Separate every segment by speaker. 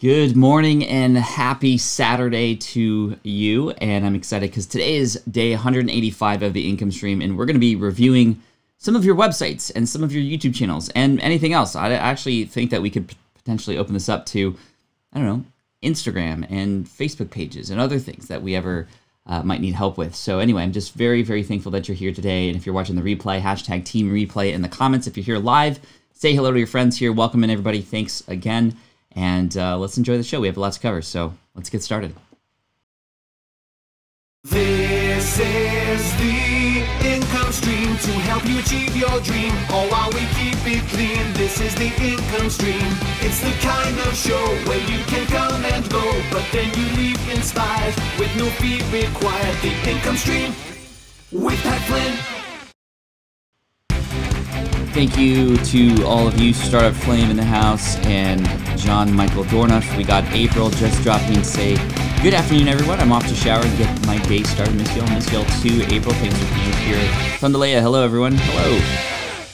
Speaker 1: Good morning and happy Saturday to you. And I'm excited because today is day 185 of the income stream, and we're going to be reviewing some of your websites and some of your YouTube channels and anything else. I actually think that we could potentially open this up to, I don't know, Instagram and Facebook pages and other things that we ever uh, might need help with. So, anyway, I'm just very, very thankful that you're here today. And if you're watching the replay, hashtag team replay in the comments. If you're here live, say hello to your friends here. Welcome in, everybody. Thanks again and uh, let's enjoy the show. We have lots to cover, so let's get started.
Speaker 2: This is the income stream to help you achieve your dream. All while we keep it clean. This is the income stream. It's the kind of show where you can come and go, but then you leave inspired with no fee required. The income stream with Pat Flynn.
Speaker 1: Thank you to all of you, Startup Flame in the house, and John Michael Dornuff. We got April just dropping in to say, Good afternoon, everyone. I'm off to shower and get my day started. Miss y'all, miss y'all too. April, thanks for being here. Thunderleia, hello, everyone. Hello.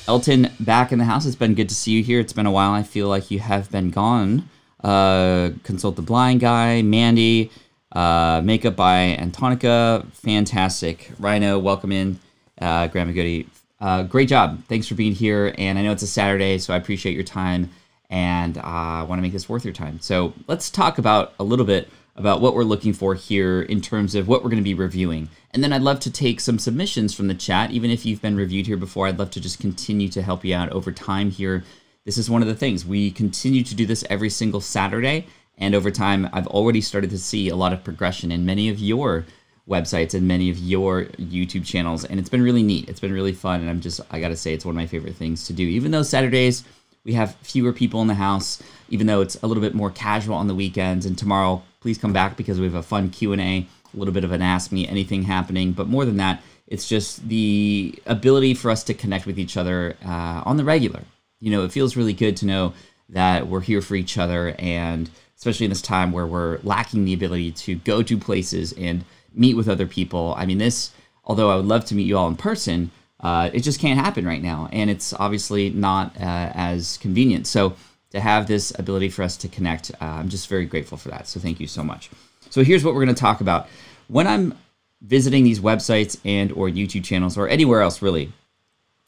Speaker 1: Elton, back in the house. It's been good to see you here. It's been a while. I feel like you have been gone. Uh, Consult the Blind Guy, Mandy, uh, Makeup by Antonica, fantastic. Rhino, welcome in. Uh, Grandma Goody, uh, great job. Thanks for being here. And I know it's a Saturday, so I appreciate your time and I uh, want to make this worth your time. So let's talk about a little bit about what we're looking for here in terms of what we're going to be reviewing. And then I'd love to take some submissions from the chat. Even if you've been reviewed here before, I'd love to just continue to help you out over time here. This is one of the things. We continue to do this every single Saturday. And over time, I've already started to see a lot of progression in many of your websites and many of your YouTube channels. And it's been really neat. It's been really fun. And I'm just, I got to say, it's one of my favorite things to do. Even though Saturdays, we have fewer people in the house, even though it's a little bit more casual on the weekends. And tomorrow, please come back because we have a fun Q&A, a little bit of an Ask Me Anything happening. But more than that, it's just the ability for us to connect with each other uh, on the regular. You know, it feels really good to know that we're here for each other and especially in this time where we're lacking the ability to go to places and meet with other people. I mean, this, although I would love to meet you all in person, uh, it just can't happen right now. And it's obviously not uh, as convenient. So to have this ability for us to connect, uh, I'm just very grateful for that. So thank you so much. So here's what we're going to talk about. When I'm visiting these websites and or YouTube channels or anywhere else really,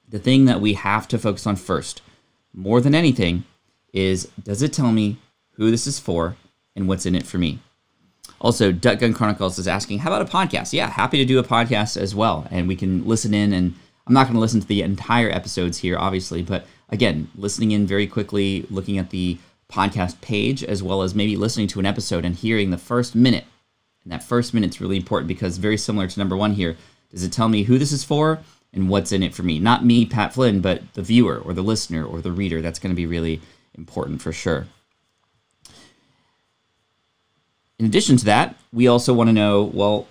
Speaker 1: the thing that we have to focus on first, more than anything, is does it tell me who this is for and what's in it for me? Also, Duck Gun Chronicles is asking, how about a podcast? Yeah, happy to do a podcast as well. And we can listen in. And I'm not going to listen to the entire episodes here, obviously. But again, listening in very quickly, looking at the podcast page, as well as maybe listening to an episode and hearing the first minute. And that first minute's really important because very similar to number one here. Does it tell me who this is for and what's in it for me? Not me, Pat Flynn, but the viewer or the listener or the reader. That's going to be really important for sure. In addition to that, we also want to know well,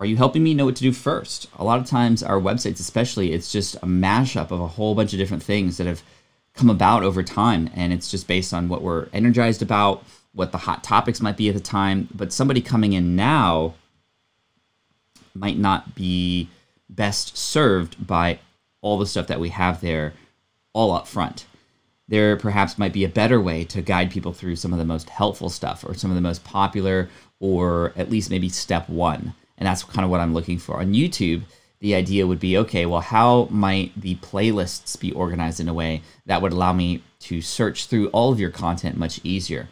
Speaker 1: are you helping me know what to do first? A lot of times, our websites, especially, it's just a mashup of a whole bunch of different things that have come about over time. And it's just based on what we're energized about, what the hot topics might be at the time. But somebody coming in now might not be best served by all the stuff that we have there all up front there perhaps might be a better way to guide people through some of the most helpful stuff or some of the most popular or at least maybe step one. And that's kind of what I'm looking for. On YouTube, the idea would be okay, well, how might the playlists be organized in a way that would allow me to search through all of your content much easier?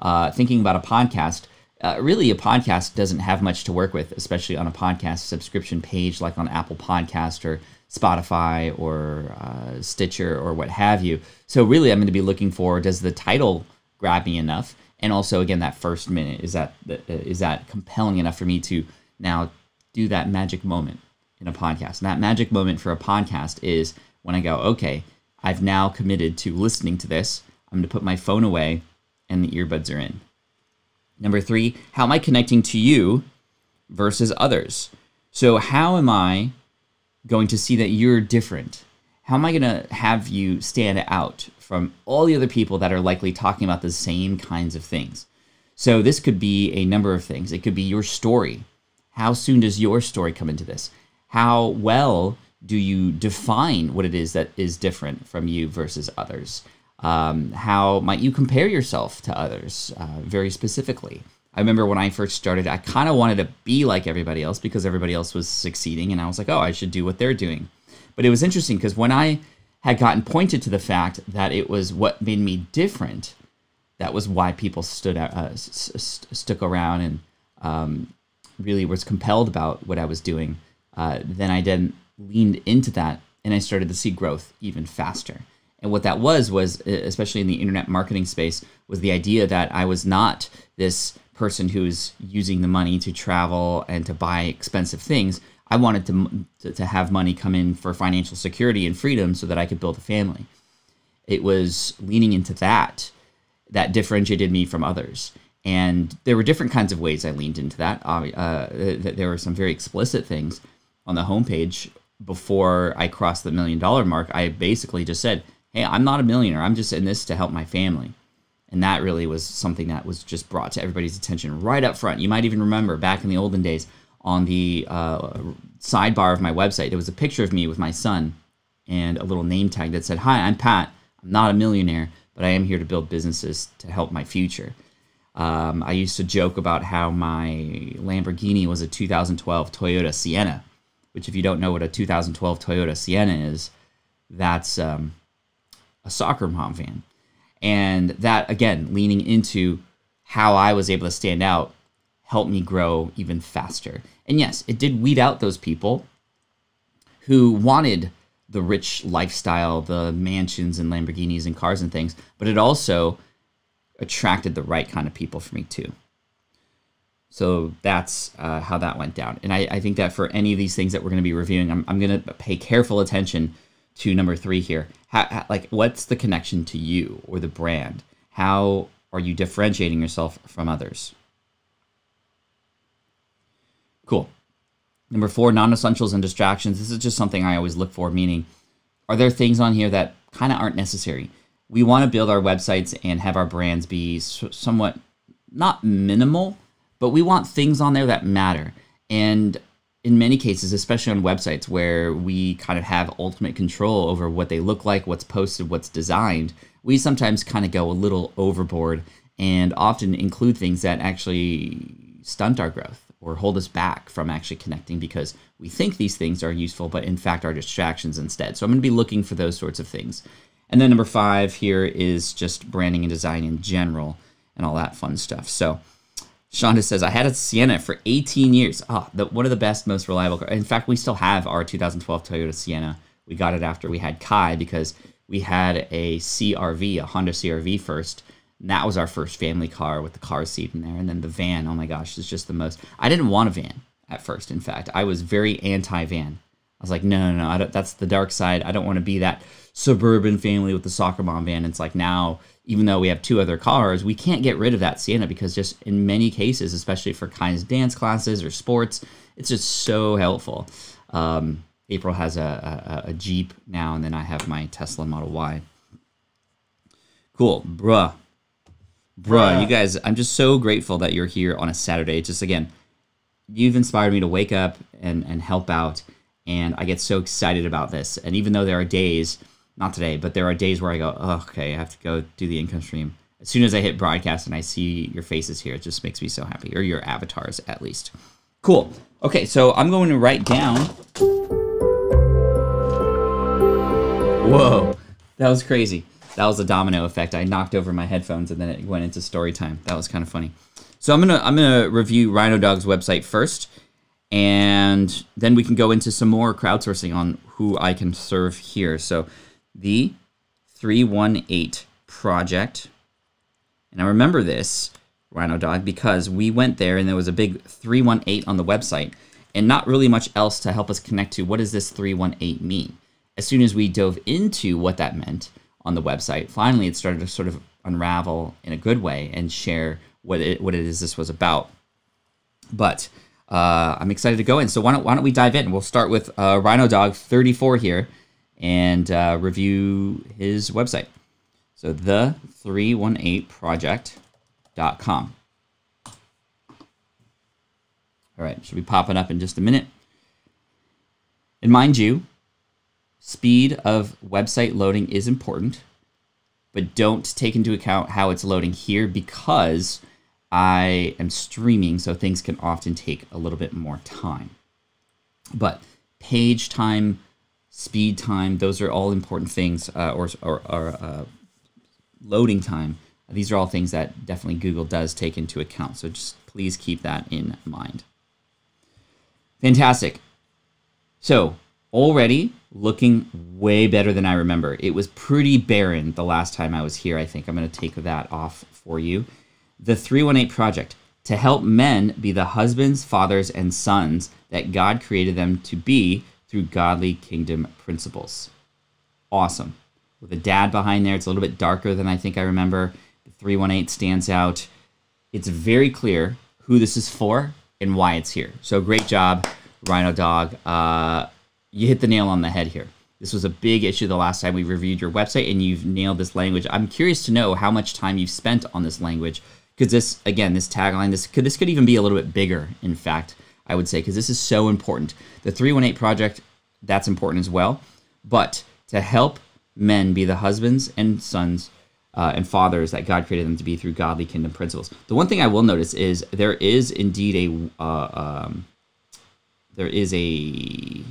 Speaker 1: Uh, thinking about a podcast, uh, really a podcast doesn't have much to work with, especially on a podcast subscription page like on Apple Podcast or Spotify or uh, Stitcher or what have you. So really, I'm going to be looking for does the title grab me enough, and also again that first minute is that uh, is that compelling enough for me to now do that magic moment in a podcast. And that magic moment for a podcast is when I go, okay, I've now committed to listening to this. I'm going to put my phone away, and the earbuds are in. Number three, how am I connecting to you versus others? So how am I going to see that you're different? How am I going to have you stand out from all the other people that are likely talking about the same kinds of things? So, this could be a number of things. It could be your story. How soon does your story come into this? How well do you define what it is that is different from you versus others? Um, how might you compare yourself to others uh, very specifically? I remember when I first started, I kind of wanted to be like everybody else because everybody else was succeeding, and I was like, oh, I should do what they're doing. But it was interesting because when I had gotten pointed to the fact that it was what made me different, that was why people stood out, uh, st- stuck around and um, really was compelled about what I was doing. Uh, then I then leaned into that, and I started to see growth even faster. And what that was was, especially in the internet marketing space, was the idea that I was not this person who's using the money to travel and to buy expensive things. I wanted to, to, to have money come in for financial security and freedom so that I could build a family. It was leaning into that that differentiated me from others. And there were different kinds of ways I leaned into that. Uh, there were some very explicit things on the homepage before I crossed the million dollar mark. I basically just said, Hey, I'm not a millionaire. I'm just in this to help my family. And that really was something that was just brought to everybody's attention right up front. You might even remember back in the olden days on the uh, sidebar of my website, there was a picture of me with my son and a little name tag that said, Hi, I'm Pat. I'm not a millionaire, but I am here to build businesses to help my future. Um, I used to joke about how my Lamborghini was a 2012 Toyota Sienna, which, if you don't know what a 2012 Toyota Sienna is, that's um, a soccer mom fan. And that, again, leaning into how I was able to stand out helped me grow even faster. And yes, it did weed out those people who wanted the rich lifestyle, the mansions and Lamborghinis and cars and things, but it also attracted the right kind of people for me too. So that's uh, how that went down. And I, I, think that for any of these things that we're going to be reviewing, I'm, I'm going to pay careful attention to number three here. How, how, like, what's the connection to you or the brand? How are you differentiating yourself from others? Cool. Number four, non essentials and distractions. This is just something I always look for, meaning, are there things on here that kind of aren't necessary? We want to build our websites and have our brands be somewhat not minimal, but we want things on there that matter. And in many cases, especially on websites where we kind of have ultimate control over what they look like, what's posted, what's designed, we sometimes kind of go a little overboard and often include things that actually stunt our growth or hold us back from actually connecting because we think these things are useful, but in fact are distractions instead. So I'm going to be looking for those sorts of things. And then number five here is just branding and design in general and all that fun stuff. So Shonda says, I had a Sienna for 18 years. Oh, the, one of the best, most reliable cars. In fact, we still have our 2012 Toyota Sienna. We got it after we had Kai because we had a CRV, a Honda CRV first. And that was our first family car with the car seat in there. And then the van, oh my gosh, it's just the most. I didn't want a van at first, in fact. I was very anti van. I was like, no, no, no, that's the dark side. I don't want to be that suburban family with the soccer mom van. It's like now even though we have two other cars, we can't get rid of that Sienna because just in many cases, especially for kinds of dance classes or sports, it's just so helpful. Um, April has a, a, a, Jeep now, and then I have my Tesla Model Y. Cool, bruh. Bruh, you guys, I'm just so grateful that you're here on a Saturday. Just again, you've inspired me to wake up and, and help out, and I get so excited about this. And even though there are days not today, but there are days where I go, oh, okay, I have to go do the income stream. As soon as I hit broadcast and I see your faces here, it just makes me so happy, or your avatars at least. Cool. Okay, so I'm going to write down. Whoa, that was crazy. That was a domino effect. I knocked over my headphones and then it went into story time. That was kind of funny. So I'm gonna I'm gonna review Rhino Dog's website first, and then we can go into some more crowdsourcing on who I can serve here. So the 318 project. And I remember this, Rhino Dog, because we went there and there was a big 318 on the website and not really much else to help us connect to what does this 318 mean. As soon as we dove into what that meant on the website, finally it started to sort of unravel in a good way and share what it, what it is this was about. But uh, I'm excited to go in. So why don't, why don't we dive in? We'll start with uh, Rhino Dog 34 here and uh, review his website. So the318project.com. All right, should be popping up in just a minute. And mind you, speed of website loading is important, but don't take into account how it's loading here because I am streaming, so things can often take a little bit more time. But page time, speed time, those are all important things, uh, or, or, or uh, loading time. These are all things that definitely Google does take into account. So just please keep that in mind. Fantastic. So already looking way better than I remember. It was pretty barren the last time I was here. I think I'm going to take that off for you. The 318 Project to help men be the husbands, fathers, and sons that God created them to be through godly kingdom principles. Awesome. With a dad behind there, it's a little bit darker than I think I remember. The 318 stands out. It's very clear who this is for and why it's here. So great job, Rhino Dog. Uh, you hit the nail on the head here. This was a big issue the last time we reviewed your website, and you've nailed this language. I'm curious to know how much time you've spent on this language, because this, again, this tagline, this could this could even be a little bit bigger. In fact, I would say, because this is so important. The 318 project, that's important as well. But to help men be the husbands and sons uh, and fathers that God created them to be through godly kingdom principles. The one thing I will notice is there is indeed a uh, um, there is a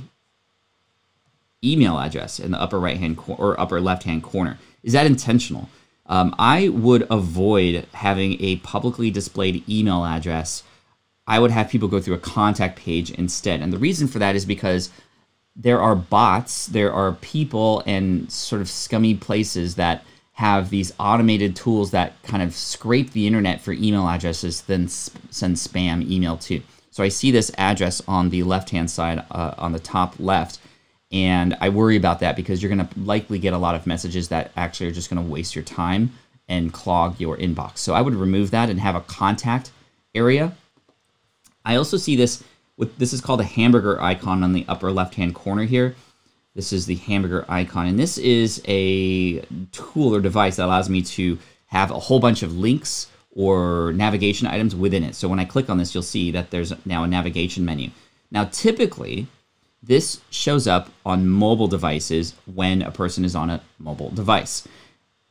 Speaker 1: email address in the upper right hand cor- or upper left hand corner. Is that intentional? Um, I would avoid having a publicly displayed email address. I would have people go through a contact page instead. And the reason for that is because there are bots, there are people and sort of scummy places that have these automated tools that kind of scrape the internet for email addresses, then send spam email to. So I see this address on the left hand side uh, on the top left and I worry about that because you're going to likely get a lot of messages that actually are just going to waste your time and clog your inbox. So I would remove that and have a contact area. I also see this with this is called a hamburger icon on the upper left hand corner here. This is the hamburger icon, and this is a tool or device that allows me to have a whole bunch of links or navigation items within it. So when I click on this, you'll see that there's now a navigation menu. Now, typically, this shows up on mobile devices when a person is on a mobile device.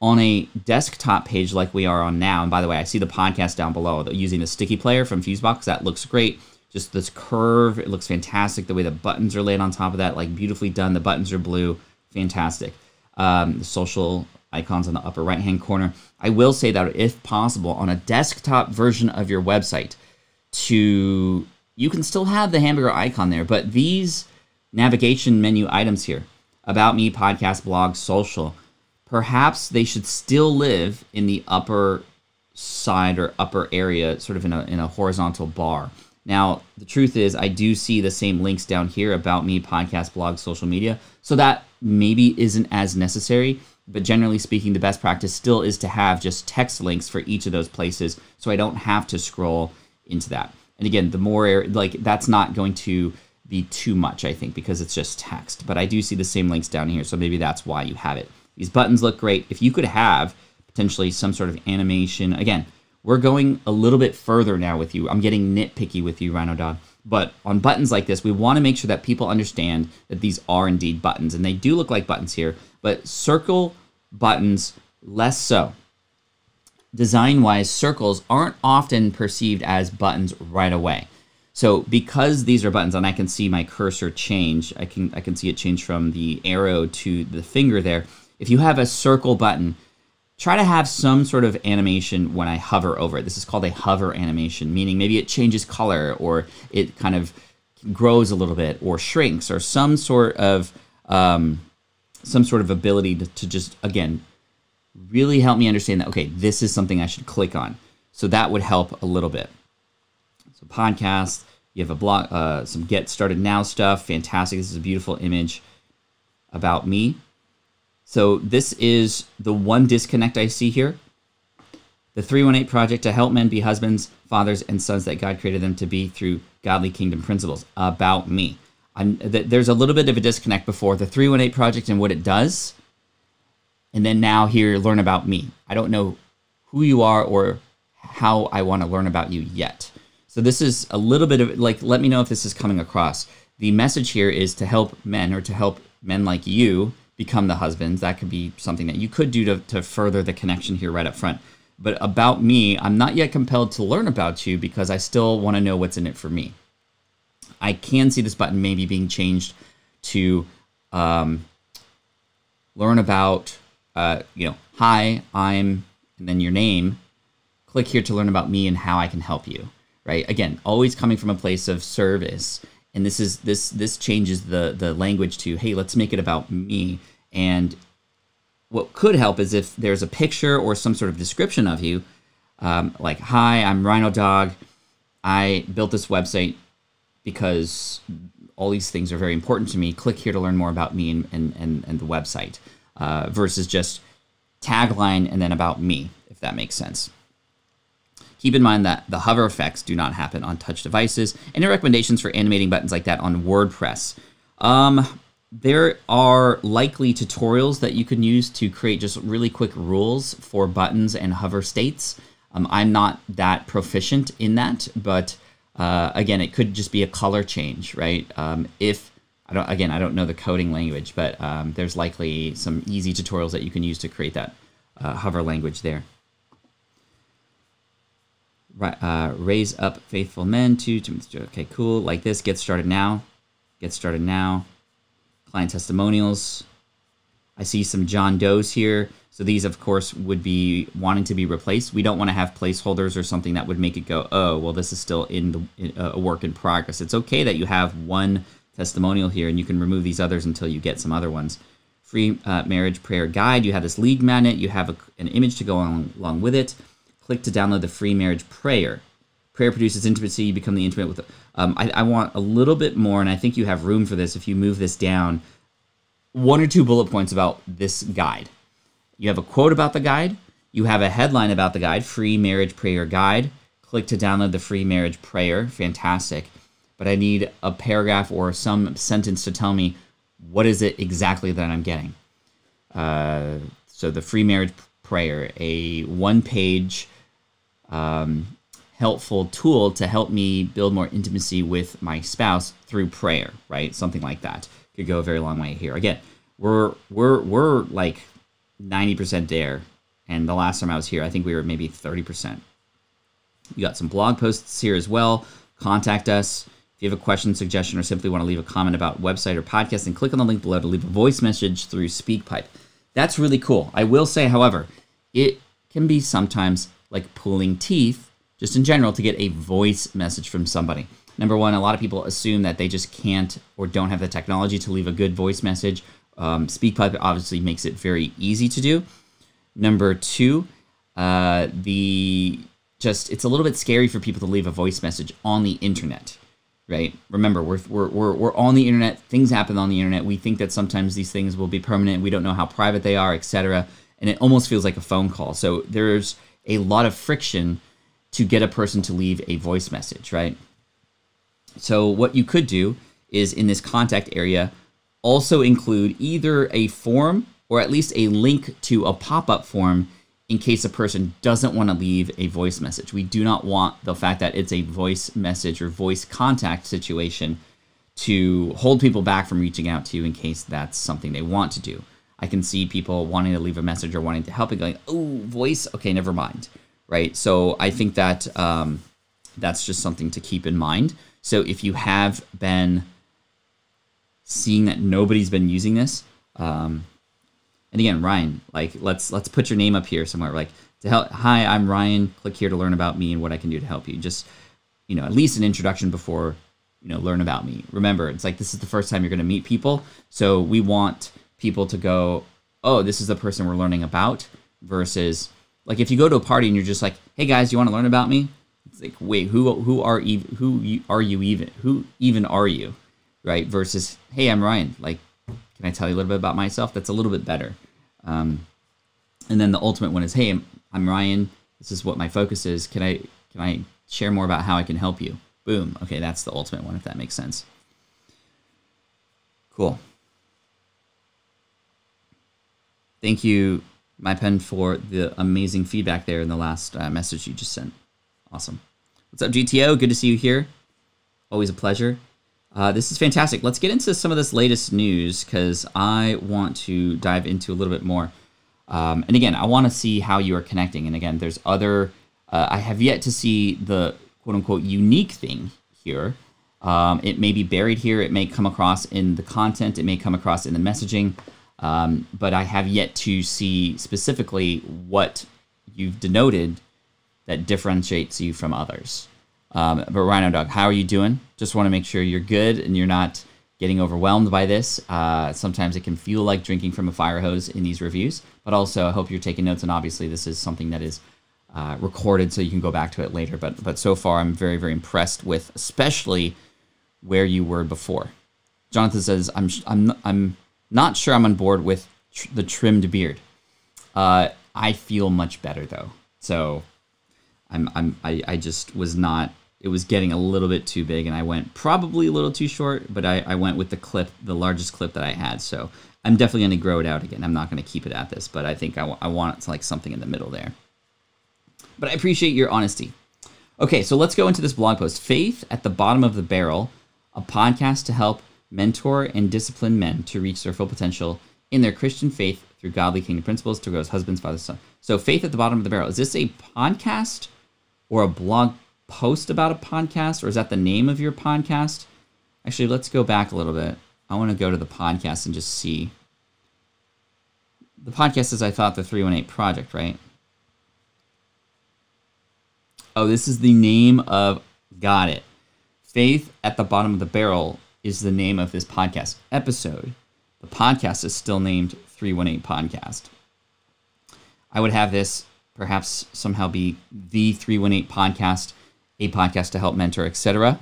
Speaker 1: On a desktop page like we are on now, and by the way, I see the podcast down below using the sticky player from Fusebox. That looks great. Just this curve, it looks fantastic. The way the buttons are laid on top of that, like beautifully done. The buttons are blue, fantastic. Um, the social icons on the upper right hand corner. I will say that if possible, on a desktop version of your website, to you can still have the hamburger icon there, but these navigation menu items here about me, podcast, blog, social. Perhaps they should still live in the upper side or upper area, sort of in a, in a horizontal bar. Now, the truth is, I do see the same links down here about me, podcast, blog, social media. So that maybe isn't as necessary. But generally speaking, the best practice still is to have just text links for each of those places so I don't have to scroll into that. And again, the more, like, that's not going to be too much, I think, because it's just text. But I do see the same links down here, so maybe that's why you have it. These buttons look great. If you could have potentially some sort of animation, again, we're going a little bit further now with you. I'm getting nitpicky with you, Rhino Dog. But on buttons like this, we want to make sure that people understand that these are indeed buttons. And they do look like buttons here, but circle buttons less so. Design wise, circles aren't often perceived as buttons right away. So because these are buttons and I can see my cursor change, I can I can see it change from the arrow to the finger there. If you have a circle button, try to have some sort of animation when I hover over it. This is called a hover animation, meaning maybe it changes color or it kind of grows a little bit or shrinks or some sort of um, some sort of ability to, to just again really help me understand that okay, this is something I should click on. So that would help a little bit. So podcast, you have a blog, uh, some get started now stuff. Fantastic. This is a beautiful image about me. So this is the one disconnect I see here. The 318 project to help men be husbands, fathers, and sons that God created them to be through godly kingdom principles about me. Th- there's a little bit of a disconnect before the 318 project and what it does. And then now here, learn about me. I don't know who you are or how I want to learn about you yet. So this is a little bit of like, let me know if this is coming across. The message here is to help men or to help men like you become the husbands. That could be something that you could do to, to further the connection here right up front. But about me, I'm not yet compelled to learn about you because I still want to know what's in it for me. I can see this button maybe being changed to um, learn about, uh, you know, hi, I'm, and then your name. Click here to learn about me and how I can help you. Right? Again, always coming from a place of service. And this is this this changes the the language to hey, let's make it about me. And what could help is if there's a picture or some sort of description of you, um, like hi, I'm Rhino Dog. I built this website because all these things are very important to me. Click here to learn more about me and, and, and, and the website uh, versus just tagline and then about me, if that makes sense. Keep in mind that the hover effects do not happen on touch devices. Any recommendations for animating buttons like that on WordPress? Um, there are likely tutorials that you can use to create just really quick rules for buttons and hover states. Um, I'm not that proficient in that, but uh, again, it could just be a color change, right? Um, if I don't, again, I don't know the coding language, but um, there's likely some easy tutorials that you can use to create that uh, hover language there. Uh, raise up faithful men to, okay, cool. Like this, get started now. Get started now. Client testimonials. I see some John Doe's here. So these, of course, would be wanting to be replaced. We don't want to have placeholders or something that would make it go, oh, well, this is still in the in, uh, a work in progress. It's okay that you have one testimonial here and you can remove these others until you get some other ones. Free uh, marriage prayer guide. You have this league magnet. You have a, an image to go along with it. Click to download the free marriage prayer. Prayer produces intimacy. You become the intimate with. Um, I, I want a little bit more, and I think you have room for this if you move this down. One or two bullet points about this guide you have a quote about the guide. You have a headline about the guide, free marriage prayer guide. Click to download the free marriage prayer. Fantastic. But I need a paragraph or some sentence to tell me what is it exactly that I'm getting. Uh, so the free marriage prayer, a one-page um, helpful tool to help me build more intimacy with my spouse through prayer, right? Something like that could go a very long way here. Again, we're we're we're like 90% there. And the last time I was here, I think we were maybe 30%. You got some blog posts here as well. Contact us. If you have a question, suggestion, or simply want to leave a comment about website or podcast, then click on the link below to leave a voice message through SpeakPipe. That's really cool. I will say, however, it can be sometimes like pulling teeth, just in general, to get a voice message from somebody. Number one, a lot of people assume that they just can't or don't have the technology to leave a good voice message um, SpeakPipe obviously makes it very easy to do. Number two, uh, the just it's a little bit scary for people to leave a voice message on the internet, right? Remember, we're we're we're, we're on the internet. Things happen on the internet. We think that sometimes these things will be permanent. We don't know how private they are, etc. And it almost feels like a phone call. So there's a lot of friction to get a person to leave a voice message, right? So what you could do is in this contact area also include either a form or at least a link to a pop-up form in case a person doesn't want to leave a voice message. We do not want the fact that it's a voice message or voice contact situation to hold people back from reaching out to you in case that's something they want to do. I can see people wanting to leave a message or wanting to help and going, oh, voice, okay, never mind, right? So I think that um, that's just something to keep in mind. So if you have been seeing that nobody's been using this. Um, and again, Ryan, like let's let's put your name up here somewhere. Like to help. Hi, I'm Ryan. Click here to learn about me and what I can do to help you. Just you know, at least an introduction before you know learn about me. Remember, it's like this is the first time you're going to meet people, so we want people to go, oh, this is the person we're learning about. Versus like if you go to a party and you're just like, hey guys, you want to learn about me? It's like, wait, who who are even who are you even who even are you? right? Versus, hey, I'm Ryan. Like, can I tell you a little bit about myself? That's a little bit better. Um, and then the ultimate one is, hey, I'm, I'm Ryan. This is what my focus is. Can I can I share more about how I can help you? Boom. Okay, that's the ultimate one, if that makes sense. Cool. Thank you, my pen, for the amazing feedback there in the last uh, message you just sent. Awesome. What's up, GTO? Good to see you here. Always a pleasure. Uh, this is fantastic. Let's get into some of this latest news because I want to dive into a little bit more. Um, and again, I want to see how you are connecting. And again, there's other. Uh, I have yet to see the quote unquote unique thing here. Um, it may be buried here. It may come across in the content. It may come across in the messaging. Um, but I have yet to see specifically what you've denoted that differentiates you from others. Um, but Rhino Dog, how are you doing? Just want to make sure you're good and you're not getting overwhelmed by this. Uh, sometimes it can feel like drinking from a fire hose in these reviews, but also I hope you're taking notes. And obviously, this is something that is uh, recorded, so you can go back to it later. But but so far, I'm very very impressed with, especially where you were before. Jonathan says, "I'm I'm I'm not sure I'm on board with tr- the trimmed beard. Uh, I feel much better though, so I'm I'm I, I just was not." It was getting a little bit too big, and I went probably a little too short. But I, I went with the clip, the largest clip that I had. So I'm definitely going to grow it out again. I'm not going to keep it at this, but I think I, I want it like something in the middle there. But I appreciate your honesty. Okay, so let's go into this blog post. Faith at the Bottom of the Barrel, a podcast to help mentor and discipline men to reach their full potential in their Christian faith through godly kingdom principles to grow as husbands, fathers, sons. So, Faith at the Bottom of the Barrel, is this a podcast or a blog post about a podcast, or is that the name of your podcast? Actually, let's go back a little bit. I want to go to the podcast and just see. The podcast is, I thought, the 318 Project, right? Oh, this is the name of. Got it. Faith at the Bottom of the Barrel is the name of this podcast episode. The podcast is still named 318 Podcast. I would have this perhaps somehow be the 318 Podcast, a podcast to help mentor, etc.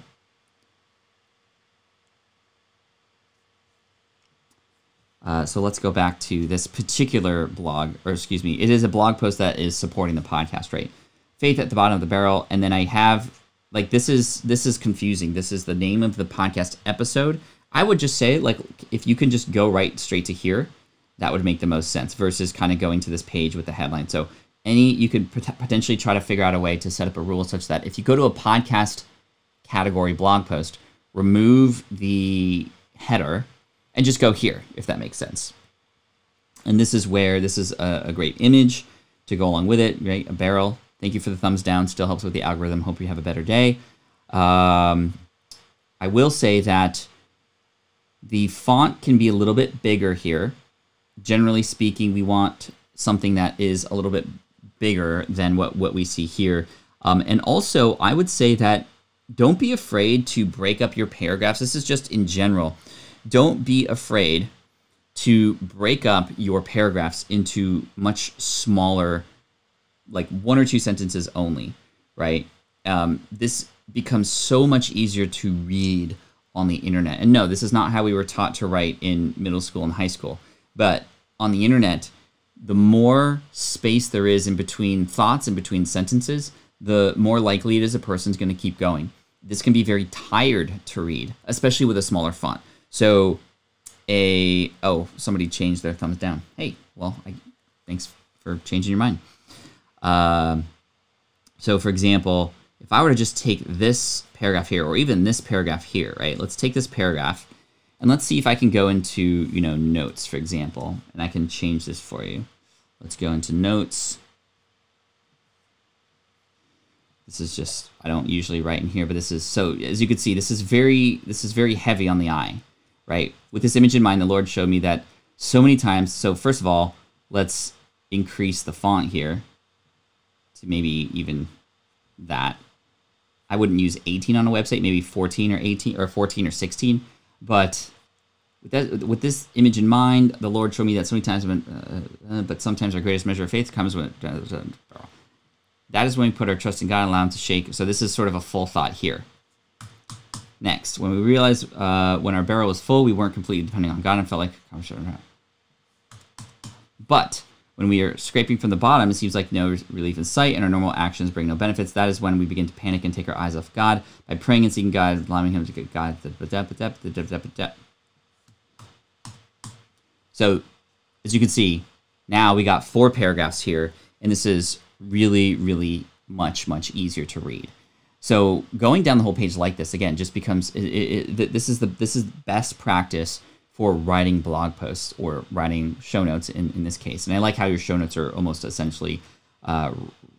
Speaker 1: Uh, so let's go back to this particular blog, or excuse me, it is a blog post that is supporting the podcast, right? Faith at the bottom of the barrel, and then I have like this is this is confusing. This is the name of the podcast episode. I would just say like if you can just go right straight to here, that would make the most sense versus kind of going to this page with the headline. So any you could pot- potentially try to figure out a way to set up a rule such that if you go to a podcast category blog post, remove the header and just go here if that makes sense. And this is where this is a, a great image to go along with it, right? A barrel. Thank you for the thumbs down. Still helps with the algorithm. Hope you have a better day. Um, I will say that the font can be a little bit bigger here. Generally speaking, we want something that is a little bit bigger than what, what we see here. Um, and also, I would say that don't be afraid to break up your paragraphs. This is just in general. Don't be afraid to break up your paragraphs into much smaller, like one or two sentences only, right? Um, this becomes so much easier to read on the internet. And no, this is not how we were taught to write in middle school and high school. But on the internet, the more space there is in between thoughts and between sentences, the more likely it is a person's going to keep going. This can be very tired to read, especially with a smaller font. So, a oh, somebody changed their thumbs down. Hey, well, I, thanks for changing your mind. Um, so, for example, if I were to just take this paragraph here, or even this paragraph here, right? Let's take this paragraph, and let's see if I can go into you know notes, for example, and I can change this for you. Let's go into notes. This is just I don't usually write in here, but this is so as you can see, this is very this is very heavy on the eye, right? With this image in mind, the Lord showed me that so many times. So first of all, let's increase the font here to maybe even that. I wouldn't use 18 on a website, maybe 14 or 18 or 14 or 16. But with, that, with this image in mind, the Lord showed me that so many times, when, uh, uh, but sometimes our greatest measure of faith comes when. Uh, that is when we put our trust in God and allow Him to shake. So this is sort of a full thought here. Next, when we realized uh, when our barrel was full, we weren't completely depending on God and felt like, but when we are scraping from the bottom, it seems like no relief in sight, and our normal actions bring no benefits. That is when we begin to panic and take our eyes off God by praying and seeking God, allowing Him to get God. So, as you can see, now we got four paragraphs here, and this is really, really much, much easier to read. So going down the whole page like this again just becomes it, it, it, this is the this is best practice for writing blog posts or writing show notes in, in this case. And I like how your show notes are almost essentially uh,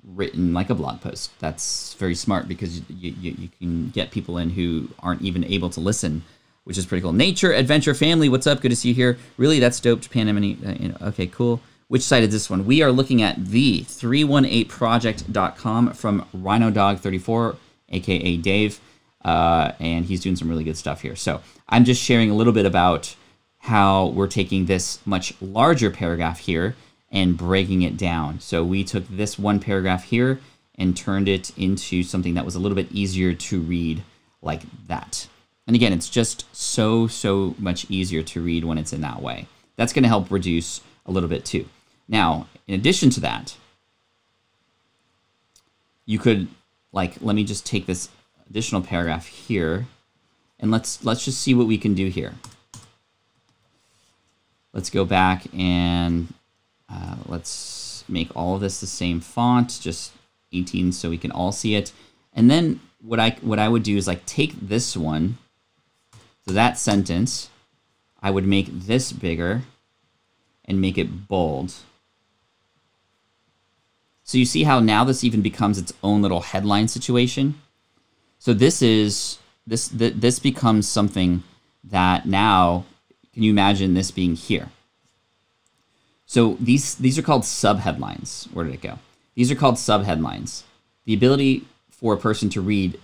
Speaker 1: written like a blog post. That's very smart because you, you, you can get people in who aren't even able to listen, which is pretty cool. Nature, adventure, family, what's up? Good to see you here. Really, that's dope. Japan, Emily. Uh, okay, cool. Which site is this one? We are looking at the 318project.com from Rhino Dog 34 aka Dave, uh, and he's doing some really good stuff here. So I'm just sharing a little bit about how we're taking this much larger paragraph here and breaking it down. So we took this one paragraph here and turned it into something that was a little bit easier to read like that. And again, it's just so, so much easier to read when it's in that way. That's going to help reduce a little bit too. Now, in addition to that, you could like let me just take this additional paragraph here and let's let's just see what we can do here. Let's go back and uh, let's make all of this the same font, just 18 so we can all see it. And then what I what I would do is like take this one, so that sentence, I would make this bigger and make it bold. So you see how now this even becomes its own little headline situation. So this is this th this becomes something that now can you imagine this being here? So these these are called subheadlines. Where did it go? These are called subheadlines. The ability for a person to read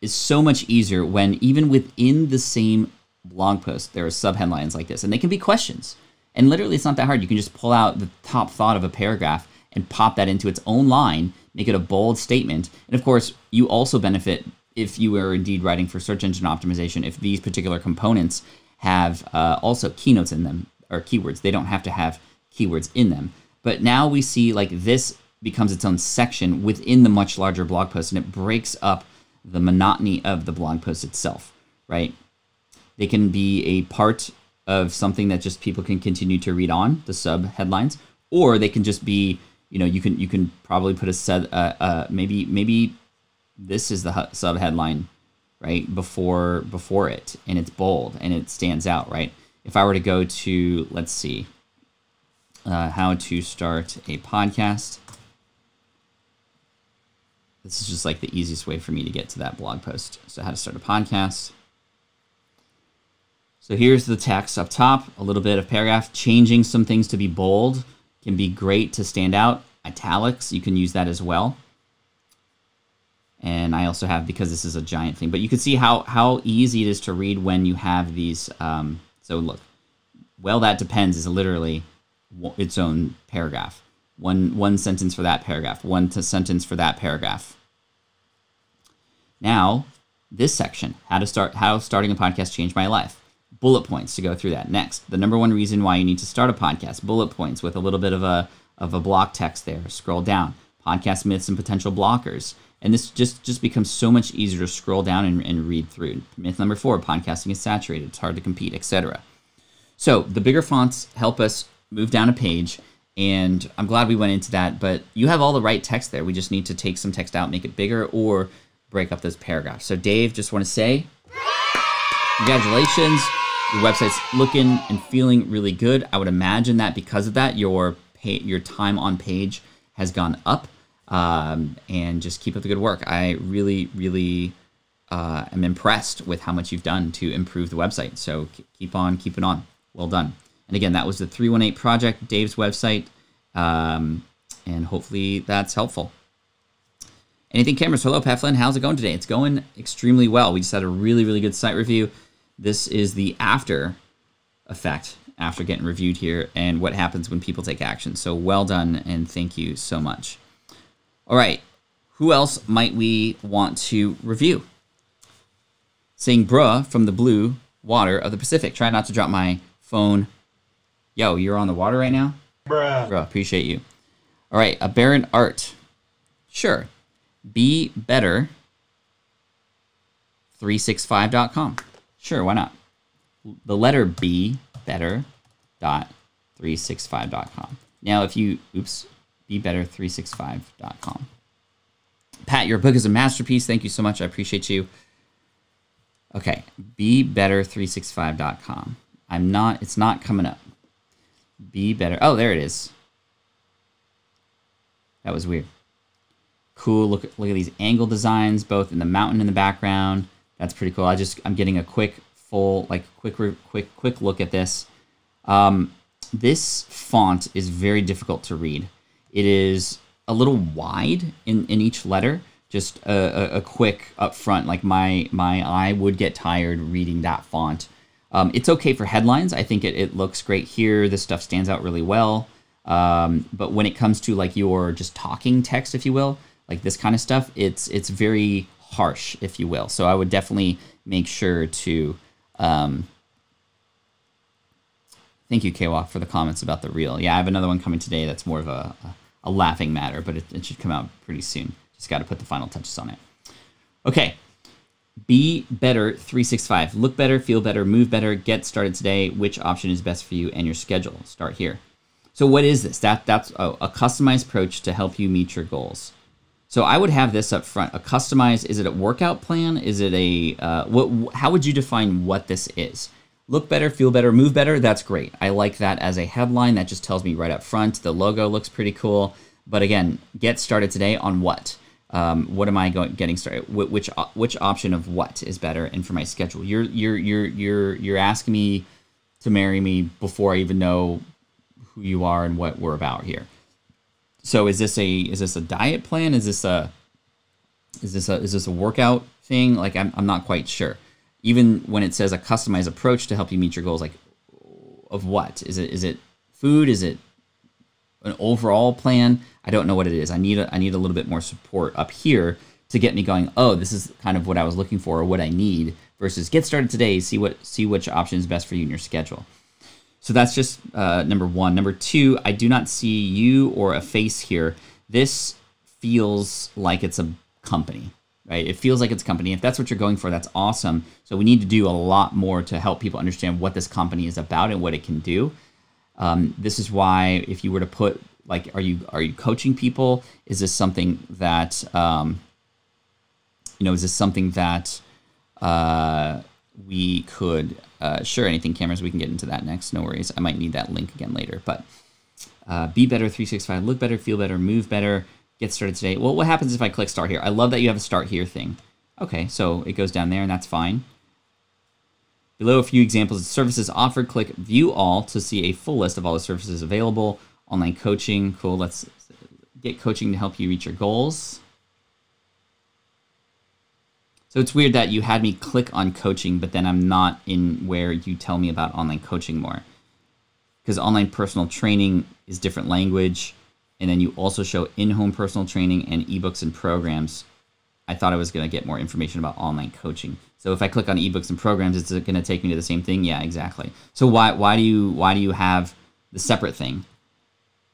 Speaker 1: is so much easier when even within the same blog post there are subheadlines like this, and they can be questions. And literally, it's not that hard. You can just pull out the top thought of a paragraph and pop that into its own line, make it a bold statement. And of course, you also benefit if you are indeed writing for search engine optimization, if these particular components have uh, also keynotes in them or keywords. They don't have to have keywords in them. But now we see like this becomes its own section within the much larger blog post and it breaks up the monotony of the blog post itself, right? They can be a part of something that just people can continue to read on, the sub headlines, or they can just be you know you can you can probably put a set uh, uh, maybe maybe this is the sub headline right before before it and it's bold and it stands out right if i were to go to let's see uh, how to start a podcast this is just like the easiest way for me to get to that blog post so how to start a podcast so here's the text up top a little bit of paragraph changing some things to be bold can be great to stand out. Italics, you can use that as well. And I also have, because this is a giant thing, but you can see how, how easy it is to read when you have these. Um, so look, well, that depends is literally its own paragraph. One, one sentence for that paragraph, one sentence for that paragraph. Now, this section, how to start, how starting a podcast changed my life bullet points to go through that. Next, the number one reason why you need to start a podcast, bullet points with a little bit of a of a block text there. Scroll down. Podcast myths and potential blockers. And this just just becomes so much easier to scroll down and, and read through. Myth number four, podcasting is saturated, it's hard to compete, etc. So the bigger fonts help us move down a page, and I'm glad we went into that, but you have all the right text there. We just need to take some text out, make it bigger, or break up those paragraphs. So Dave, just want to say, congratulations. Your website's looking and feeling really good. I would imagine that because of that, your pay, your time on page has gone up. Um, and just keep up the good work. I really, really uh, am impressed with how much you've done to improve the website. So keep on, keep it on. Well done. And again, that was the 318 project, Dave's website. Um, and hopefully that's helpful. Anything cameras? Hello, Pat Flynn. How's it going today? It's going extremely well. We just had a really, really good site review. This is the after effect after getting reviewed here and what happens when people take action. So well done and thank you so much. All right, who else might we want to review? Saying bruh from the blue water of the Pacific. Try not to drop my phone. Yo, you're on the water right now?
Speaker 3: Bruh.
Speaker 1: Bruh, appreciate you. All right, a Baron Art. Sure. Be better. 365.com. Sure, why not? The letter B, better, dot 365.com. Now, if you, oops, be better 365.com. Pat, your book is a masterpiece. Thank you so much. I appreciate you. Okay, bebetter365.com. I'm not, it's not coming up. Be better. Oh, there it is. That was weird. Cool. Look, look at these angle designs, both in the mountain in the background. That's pretty cool. I just, I'm getting a quick, full, like quick, quick, quick look at this. Um, this font is very difficult to read. It is a little wide in, in each letter. Just a, a, a quick up front, like my my eye would get tired reading that font. Um, it's okay for headlines. I think it, it looks great here. This stuff stands out really well. Um, but when it comes to like your just talking text, if you will, like this kind of stuff, it's it's very harsh, if you will. So I would definitely make sure to um, Thank you, Kwok, for the comments about the reel. Yeah, I have another one coming today that's more of a, a, a laughing matter, but it, it should come out pretty soon. Just got to put the final touches on it. Okay. Be better 365. Look better, feel better, move better, get started today. Which option is best for you and your schedule? Start here. So what is this? That that's a, a customized approach to help you meet your goals. So I would have this up front. A customized. Is it a workout plan? Is it a uh, what? How would you define what this is? Look better, feel better, move better, that's great. I like that as a headline. That just tells me right up front. The logo looks pretty cool. But again, get started today on what? Um, what am I going getting started? Wh- which which option of what is better and for my schedule? You're you're you're you're you're asking me to marry me before I even know who you are and what we're about here. So is this a is this a diet plan? Is this a is this a is this a workout thing? Like I'm I'm not quite sure even when it says a customized approach to help you meet your goals, like of what is it? Is it food? Is it an overall plan? I don't know what it is. I need a, I need a little bit more support up here to get me going. Oh, this is kind of what I was looking for or what I need. Versus get started today. See what see which option is best for you in your schedule. So that's just uh, number one. Number two, I do not see you or a face here. This feels like it's a company right? It feels like it's a company. If that's what you're going for, that's awesome. So we need to do a lot more to help people understand what this company is about and what it can do. Um, this is why if you were to put like, are you are you coaching people? Is this something that um, you know? Is this something that uh, we could uh, sure anything cameras? We can get into that next. No worries. I might need that link again later, but. Uh, be better 365 look better feel better move better get started today. Well, what happens if I click start here? I love that you have a start here thing. Okay, so it goes down there and that's fine. Below a few examples of services offered, click view all to see a full list of all the services available. Online coaching, cool. Let's get coaching to help you reach your goals. So it's weird that you had me click on coaching, but then I'm not in where you tell me about online coaching more. Because online personal training is different language and then you also show in-home personal training and ebooks and programs. I thought I was going to get more information about online coaching. So if I click on ebooks and programs, it's going to take me to the same thing. Yeah, exactly. So why why do you why do you have the separate thing?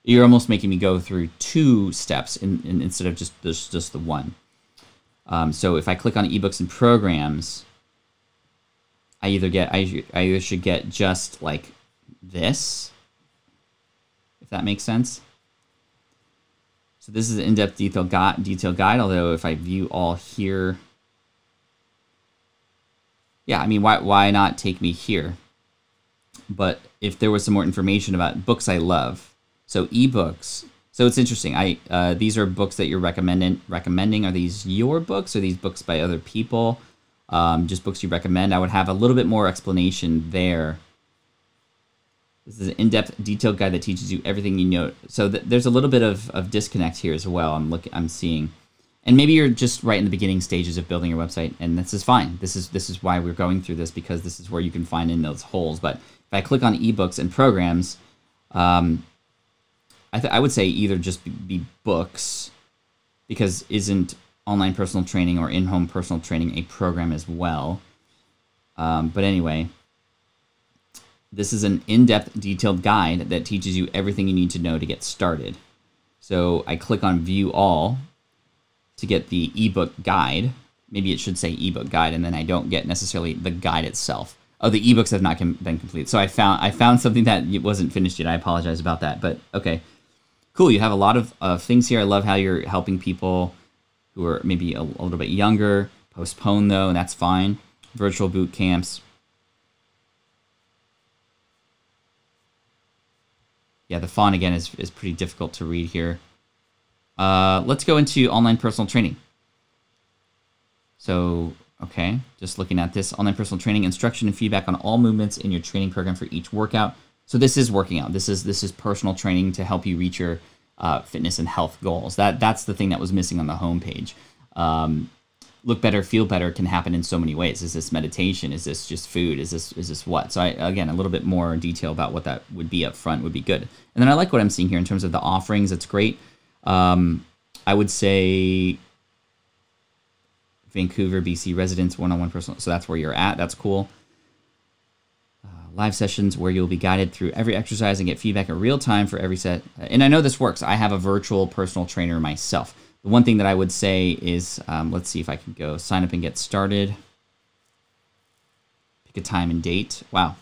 Speaker 1: You're almost making me go through two steps in, in instead of just just, just the one. Um, so if I click on ebooks and programs, I either get I, I either should get just like this, if that makes sense so this is an in-depth detail guide, detail guide, although if I view all here, yeah, I mean, why, why not take me here? But if there was some more information about books I love, so ebooks, so it's interesting. I uh, these are books that you're recommending. Recommending are these your books or these books by other people? Um, just books you recommend. I would have a little bit more explanation there this is an in-depth, detailed guide that teaches you everything you know. So th- there's a little bit of, of disconnect here as well. I'm looking, I'm seeing, and maybe you're just right in the beginning stages of building your website, and this is fine. This is this is why we're going through this because this is where you can find in those holes. But if I click on ebooks and programs, um, I, I would say either just be, be books, because isn't online personal training or in-home personal training a program as well? Um, but anyway, this is an in-depth detailed guide that teaches you everything you need to know to get started. So I click on view all to get the ebook guide. Maybe it should say ebook guide and then I don't get necessarily the guide itself. Oh, the ebooks have not com been completed. So I found I found something that wasn't finished yet. I apologize about that, but okay. Cool, you have a lot of uh, things here. I love how you're helping people who are maybe a, a little bit younger. Postpone though, and that's fine. Virtual boot camps. Yeah, the font again is, is pretty difficult to read here. Uh, let's go into online personal training. So, okay, just looking at this online personal training, instruction and feedback on all movements in your training program for each workout. So this is working out. This is this is personal training to help you reach your uh, fitness and health goals. That that's the thing that was missing on the homepage. Um, look better, feel better can happen in so many ways. Is this meditation? Is this just food? Is this is this what? So I, again, a little bit more detail about what that would be up front would be good. And then I like what I'm seeing here in terms of the offerings. It's great. Um, I would say Vancouver, BC residents, one-on-one personal. So that's where you're at. That's cool. Uh, live sessions where you'll be guided through every exercise and get feedback in real time for every set. And I know this works. I have a virtual personal trainer myself. The one thing that I would say is, um, let's see if I can go sign up and get started. Pick a time and date. Wow.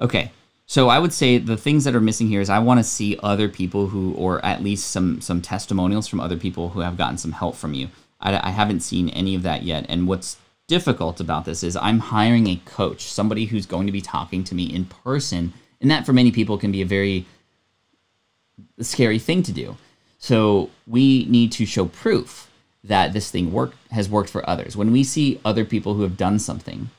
Speaker 1: Okay. So I would say the things that are missing here is I want to see other people who, or at least some some testimonials from other people who have gotten some help from you. I, I haven't seen any of that yet. And what's difficult about this is I'm hiring a coach, somebody who's going to be talking to me in person, and that for many people can be a very scary thing to do. So we need to show proof that this thing work has worked for others. When we see other people who have done something,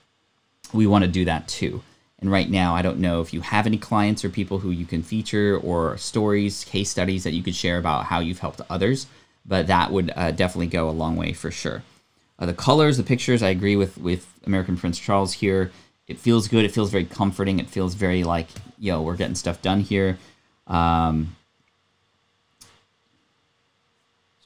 Speaker 1: we want to do that too. And right now, I don't know if you have any clients or people who you can feature or stories, case studies that you could share about how you've helped others, but that would uh, definitely go a long way for sure. Uh, the colors, the pictures, I agree with with American Prince Charles here. It feels good. It feels very comforting. It feels very like, yo, we're getting stuff done here. Um,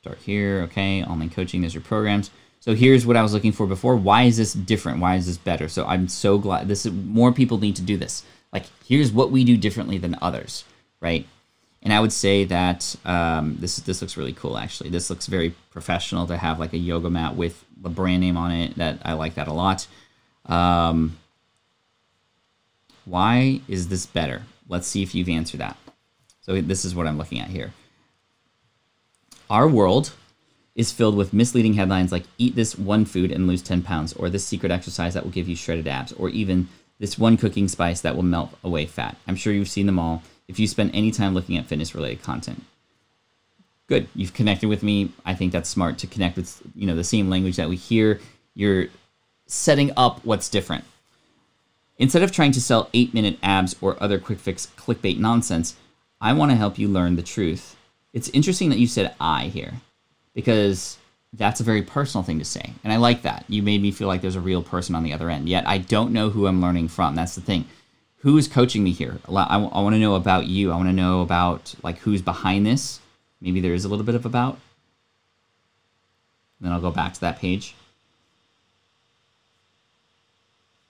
Speaker 1: Start here, okay, online coaching, there's your programs. So here's what I was looking for before. Why is this different? Why is this better? So I'm so glad this is more people need to do this. Like here's what we do differently than others, right? And I would say that um, this this looks really cool. Actually, this looks very professional to have like a yoga mat with the brand name on it. That I like that a lot. Um, why is this better? Let's see if you've answered that. So this is what I'm looking at here. Our world is filled with misleading headlines like eat this one food and lose 10 pounds, or this secret exercise that will give you shredded abs, or even this one cooking spice that will melt away fat. I'm sure you've seen them all if you spend any time looking at fitness related content. Good. You've connected with me. I think that's smart to connect with, you know, the same language that we hear. You're setting up what's different. Instead of trying to sell 8-minute abs or other quick fix clickbait nonsense, I want to help you learn the truth it's interesting that you said I here because that's a very personal thing to say. And I like that. You made me feel like there's a real person on the other end. Yet I don't know who I'm learning from. That's the thing. Who is coaching me here? I, I want to know about you. I want to know about like who's behind this. Maybe there is a little bit of about. And then I'll go back to that page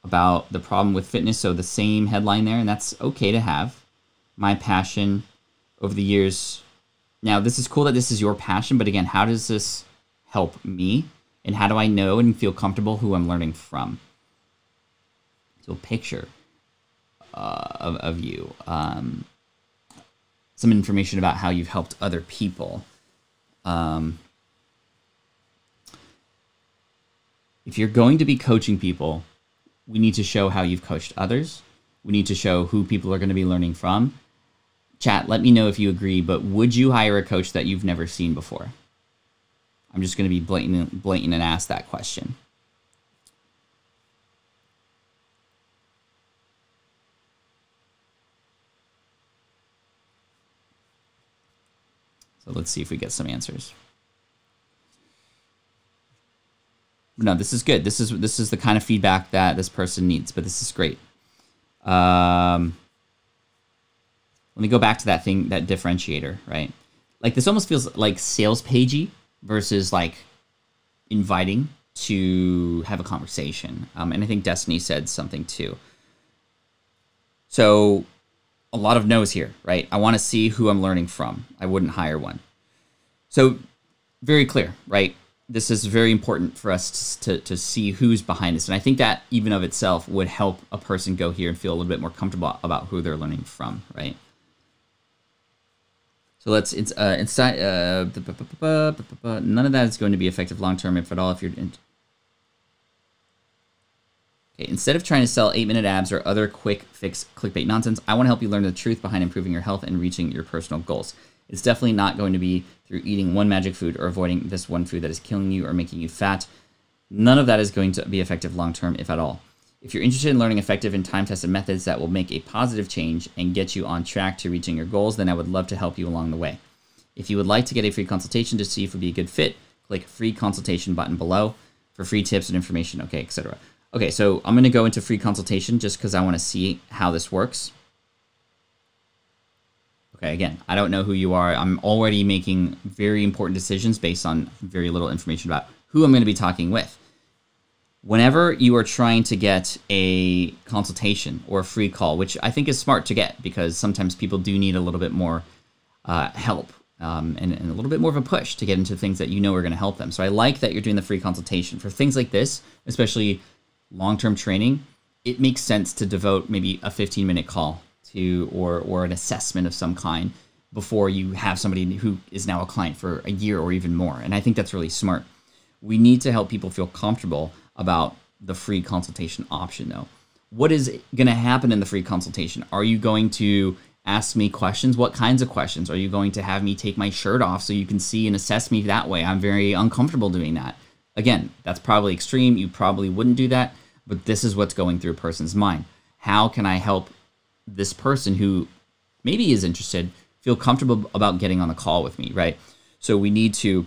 Speaker 1: about the problem with fitness. So the same headline there, and that's okay to have. My passion over the years now, this is cool that this is your passion, but again, how does this help me? And how do I know and feel comfortable who I'm learning from? So, a picture uh, of, of you, um, some information about how you've helped other people. Um, if you're going to be coaching people, we need to show how you've coached others. We need to show who people are going to be learning from Chat, let me know if you agree, but would you hire a coach that you've never seen before? I'm just going to be blatant, blatant and ask that question. So let's see if we get some answers. No, this is good. This is this is the kind of feedback that this person needs, but this is great. Um, let me go back to that thing, that differentiator, right? Like this almost feels like sales pagey versus like inviting to have a conversation. Um, and I think Destiny said something too. So a lot of no's here, right? I want to see who I'm learning from. I wouldn't hire one. So very clear, right? This is very important for us to, to see who's behind this. And I think that even of itself would help a person go here and feel a little bit more comfortable about who they're learning from, right? So let's it's uh, inside uh, none of that is going to be effective long term if at all if you're in Okay, instead of trying to sell 8-minute abs or other quick fix clickbait nonsense, I want to help you learn the truth behind improving your health and reaching your personal goals. It's definitely not going to be through eating one magic food or avoiding this one food that is killing you or making you fat. None of that is going to be effective long term if at all. If you're interested in learning effective and time tested methods that will make a positive change and get you on track to reaching your goals, then I would love to help you along the way. If you would like to get a free consultation to see if it would be a good fit, click free consultation button below for free tips and information, okay, etc. Okay, so I'm going to go into free consultation just because I want to see how this works. Okay, again, I don't know who you are. I'm already making very important decisions based on very little information about who I'm going to be talking with. Whenever you are trying to get a consultation or a free call, which I think is smart to get because sometimes people do need a little bit more uh, help um, and, and a little bit more of a push to get into things that you know are going to help them. So I like that you're doing the free consultation. For things like this, especially long term training, it makes sense to devote maybe a 15 minute call to or or an assessment of some kind before you have somebody who is now a client for a year or even more. And I think that's really smart. We need to help people feel comfortable about the free consultation option though. What is going to happen in the free consultation? Are you going to ask me questions? What kinds of questions? Are you going to have me take my shirt off so you can see and assess me that way? I'm very uncomfortable doing that. Again, that's probably extreme. You probably wouldn't do that, but this is what's going through a person's mind. How can I help this person who maybe is interested feel comfortable about getting on the call with me, right? So we need to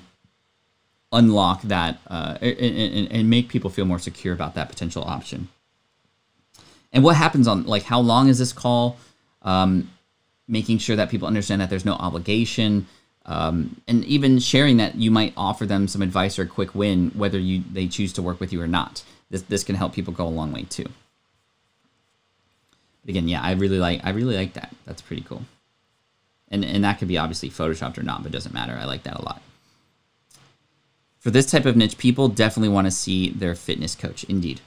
Speaker 1: unlock that uh, and, and, make people feel more secure about that potential option. And what happens on like how long is this call? Um, making sure that people understand that there's no obligation, um, and even sharing that you might offer them some advice or a quick win, whether you they choose to work with you or not. This this can help people go a long way too. But again, yeah, I really like I really like that. That's pretty cool. And and that could be obviously photoshopped or not, but doesn't matter. I like that a lot. For this type of niche, people definitely want to see their fitness coach. Indeed.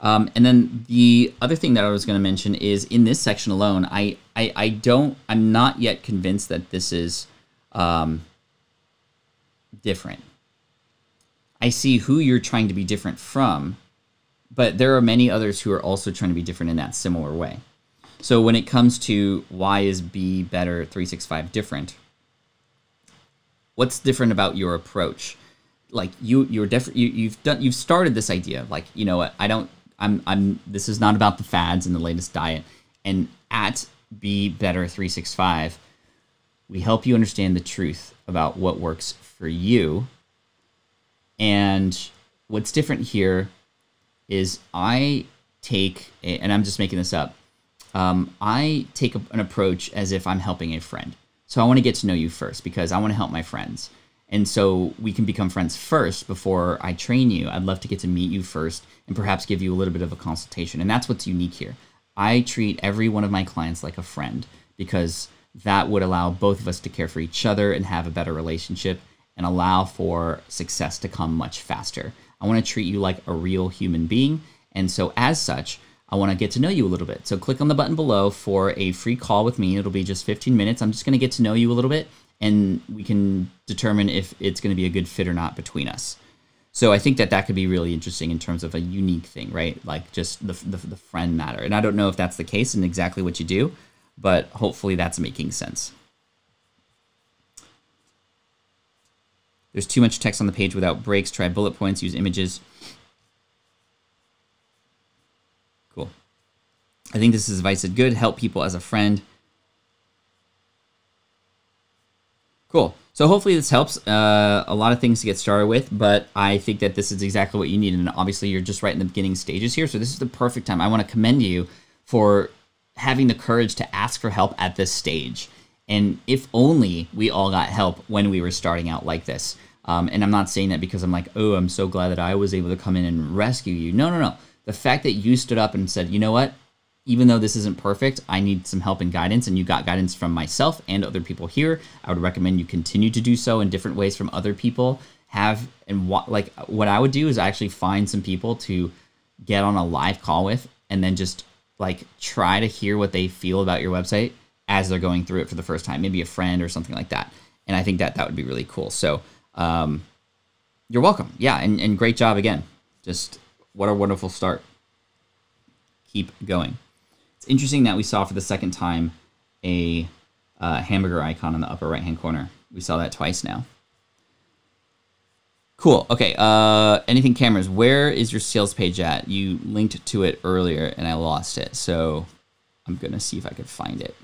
Speaker 1: Um, and then the other thing that I was going to mention is in this section alone, I, I, I don't, I'm not yet convinced that this is um, different. I see who you're trying to be different from, but there are many others who are also trying to be different in that similar way. So when it comes to why is Be Better 365 different, what's different about your approach? Like you, you're different. You, you've done, you've started this idea. Like you know what? I don't I'm I'm this is not about the fads and the latest diet. And at Be Better 365, we help you understand the truth about what works for you. And what's different here is I take, a, and I'm just making this up, um, I take a, an approach as if I'm helping a friend. So I want to get to know you first because I want to help my friends. And so we can become friends first before I train you. I'd love to get to meet you first and perhaps give you a little bit of a consultation. And that's what's unique here. I treat every one of my clients like a friend because that would allow both of us to care for each other and have a better relationship and allow for success to come much faster. I want to treat you like a real human being. And so, as such, I want to get to know you a little bit. So, click on the button below for a free call with me. It'll be just 15 minutes. I'm just going to get to know you a little bit and we can determine if it's going to be a good fit or not between us. So I think that that could be really interesting in terms of a unique thing, right? Like just the, the, the friend matter. And I don't know if that's the case and exactly what you do, but hopefully that's making sense. There's too much text on the page without breaks. Try bullet points, use images. Cool. I think this is advice that good. Help people as a friend. Cool. So hopefully this helps. Uh, a lot of things to get started with, but I think that this is exactly what you need. And obviously, you're just right in the beginning stages here. So this is the perfect time. I want to commend you for having the courage to ask for help at this stage. And if only we all got help when we were starting out like this. Um, and I'm not saying that because I'm like, oh, I'm so glad that I was able to come in and rescue you. No, no, no. The fact that you stood up and said, you know what? Even though this isn't perfect, I need some help and guidance, and you got guidance from myself and other people here. I would recommend you continue to do so in different ways from other people. Have and what like what I would do is actually find some people to get on a live call with, and then just like try to hear what they feel about your website as they're going through it for the first time, maybe a friend or something like that. And I think that that would be really cool. So um, you're welcome. Yeah, and, and great job again. Just what a wonderful start. Keep going. Interesting that we saw for the second time a uh, hamburger icon in the upper right hand corner. We saw that twice now. Cool. Okay. Uh, anything cameras? Where is your sales page at? You linked to it earlier and I lost it. So I'm going to see if I could find it.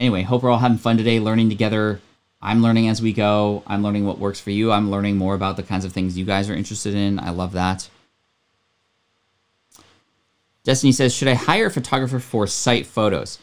Speaker 1: Anyway, hope we're all having fun today, learning together. I'm learning as we go. I'm learning what works for you. I'm learning more about the kinds of things you guys are interested in. I love that. Destiny says, should I hire a photographer for site photos?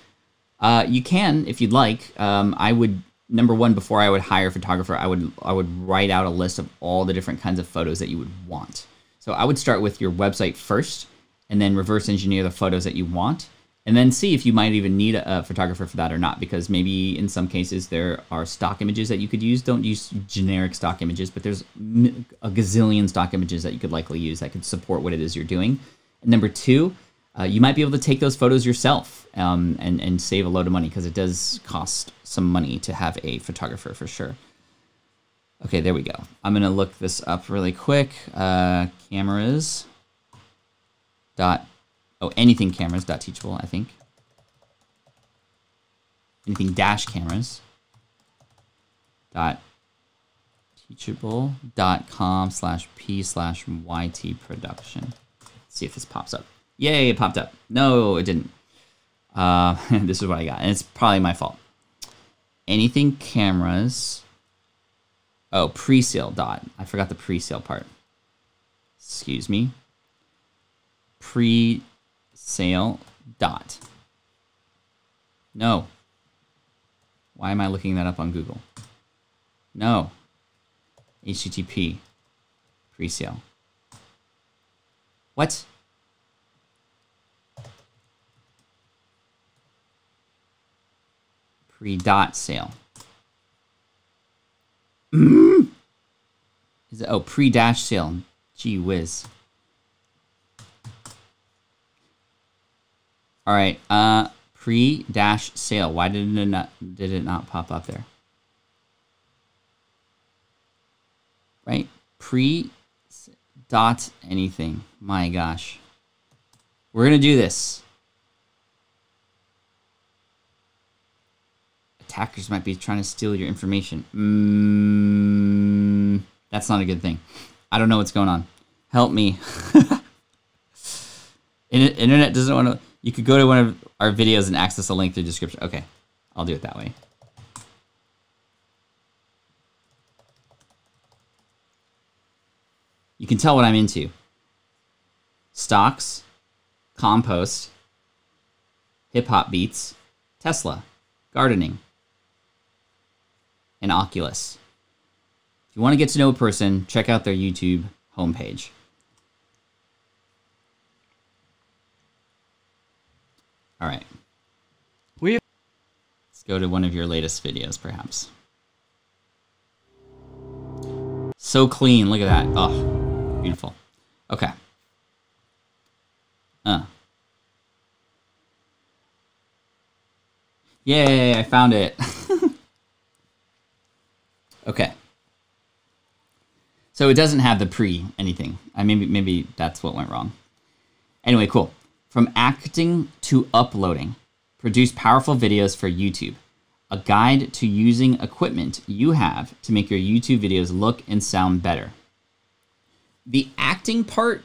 Speaker 1: Uh, you can if you'd like. Um, I would number one before I would hire a photographer, I would I would write out a list of all the different kinds of photos that you would want. So I would start with your website first, and then reverse engineer the photos that you want, and then see if you might even need a, a photographer for that or not. Because maybe in some cases there are stock images that you could use. Don't use generic stock images, but there's a gazillion stock images that you could likely use that could support what it is you're doing. And number two, uh, you might be able to take those photos yourself um, and, and save a load of money because it does cost some money to have a photographer for sure. Okay, there we go. I'm going to look this up really quick. Uh, cameras dot, oh, anything cameras dot teachable, I think. Anything dash cameras dot teachable dot com slash p slash yt production. See if this pops up. Yay, it popped up. No, it didn't. Uh, this is what I got, and it's probably my fault. Anything cameras. Oh, pre-sale dot. I forgot the pre-sale part. Excuse me. Pre-sale dot. No. Why am I looking that up on Google? No. HTTP. Pre-sale. What? Pre-dot sale. Mm. Is it, oh, pre-dash sale. Gee whiz. All right, uh, pre-dash sale. Why did it not did it not pop up there? Right, pre dot anything. My gosh, we're gonna do this. Attackers might be trying to steal your information. Mm, that's not a good thing. I don't know what's going on. Help me. Internet doesn't want to. You could go to one of our videos and access a link through the description. Okay, I'll do it that way. You can tell what I'm into. Stocks, compost, hip hop beats, Tesla, gardening, and Oculus. If you want to get to know a person, check out their YouTube homepage. All right.
Speaker 3: We
Speaker 1: Let's go to one of your latest videos, perhaps. So clean. Look at that. Oh, beautiful. Okay. Uh. Yay, I found it. Okay. So it doesn't have the pre anything. I maybe maybe that's what went wrong. Anyway, cool. From acting to uploading, produce powerful videos for YouTube. A guide to using equipment you have to make your YouTube videos look and sound better. The acting part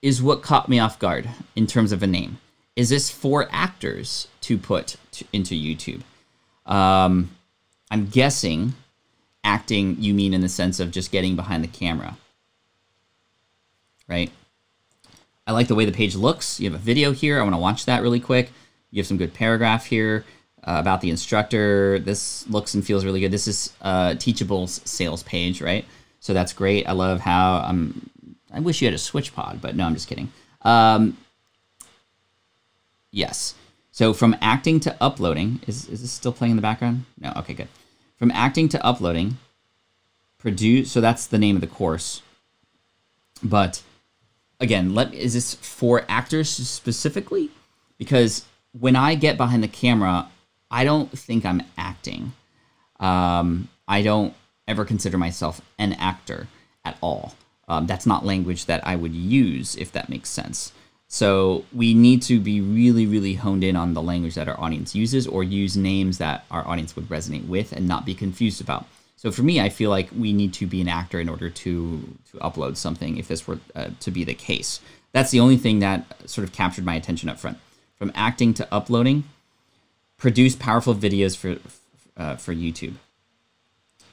Speaker 1: is what caught me off guard in terms of a name. Is this for actors to put to, into YouTube? Um, I'm guessing acting you mean in the sense of just getting behind the camera. Right? I like the way the page looks. You have a video here. I want to watch that really quick. You have some good paragraph here uh, about the instructor. This looks and feels really good. This is uh, Teachable's sales page, right? So that's great. I love how um, I wish you had a SwitchPod, but no, I'm just kidding. Um, yes. So from acting to uploading, is, is this still playing in the background? No, okay, good. From acting to uploading, produce. So that's the name of the course. But again, let is this for actors specifically? Because when I get behind the camera, I don't think I'm acting. Um, I don't ever consider myself an actor at all. Um, that's not language that I would use, if that makes sense. So we need to be really, really honed in on the language that our audience uses or use names that our audience would resonate with and not be confused about. So for me, I feel like we need to be an actor in order to, to upload something if this were uh, to be the case. That's the only thing that sort of captured my attention up front. From acting to uploading, produce powerful videos for, uh, for YouTube.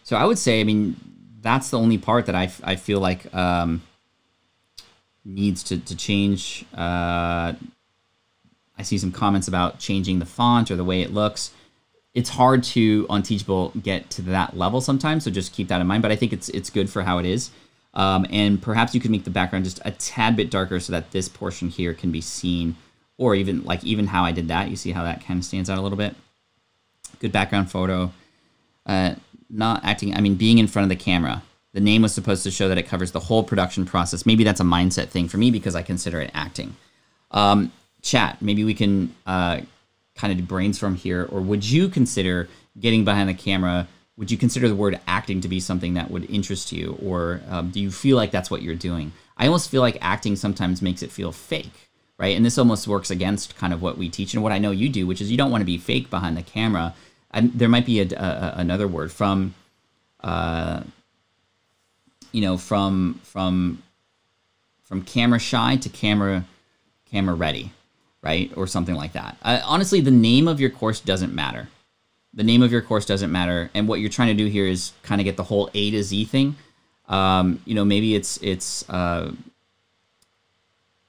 Speaker 1: So I would say, I mean, that's the only part that I, I feel like um, needs to, to change. Uh, I see some comments about changing the font or the way it looks. It's hard to on Teachable get to that level sometimes, so just keep that in mind. But I think it's it's good for how it is. Um, and perhaps you could make the background just a tad bit darker so that this portion here can be seen, or even like even how I did that. You see how that kind of stands out a little bit. Good background photo. Uh, not acting, I mean, being in front of the camera. The name was supposed to show that it covers the whole production process. Maybe that's a mindset thing for me because I consider it acting. Um, chat, maybe we can uh, kind of brainstorm here. Or would you consider getting behind the camera? Would you consider the word acting to be something that would interest you? Or um, do you feel like that's what you're doing? I almost feel like acting sometimes makes it feel fake, right? And this almost works against kind of what we teach and what I know you do, which is you don't want to be fake behind the camera and there might be a, a, another word from, uh, you know, from from from camera shy to camera camera ready, right, or something like that. Honestly, the name of your course doesn't matter. The name of your course doesn't matter, and what you're trying to do here is kind of get the whole A to Z thing. Um, you know, maybe it's it's uh,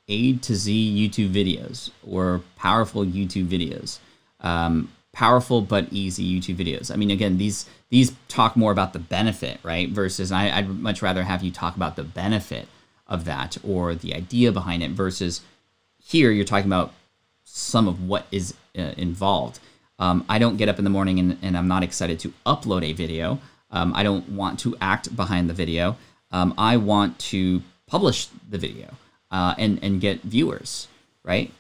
Speaker 1: A to Z YouTube videos or powerful YouTube videos. Um, powerful but easy YouTube videos. I mean, again, these these talk more about the benefit, right? Versus I, would much rather have you talk about the benefit of that or the idea behind it. Versus here, you're talking about some of what is uh, involved. Um, I don't get up in the morning and, and I'm not excited to upload a video. Um, I don't want to act behind the video. Um, I want to publish the video uh, and and get viewers, right?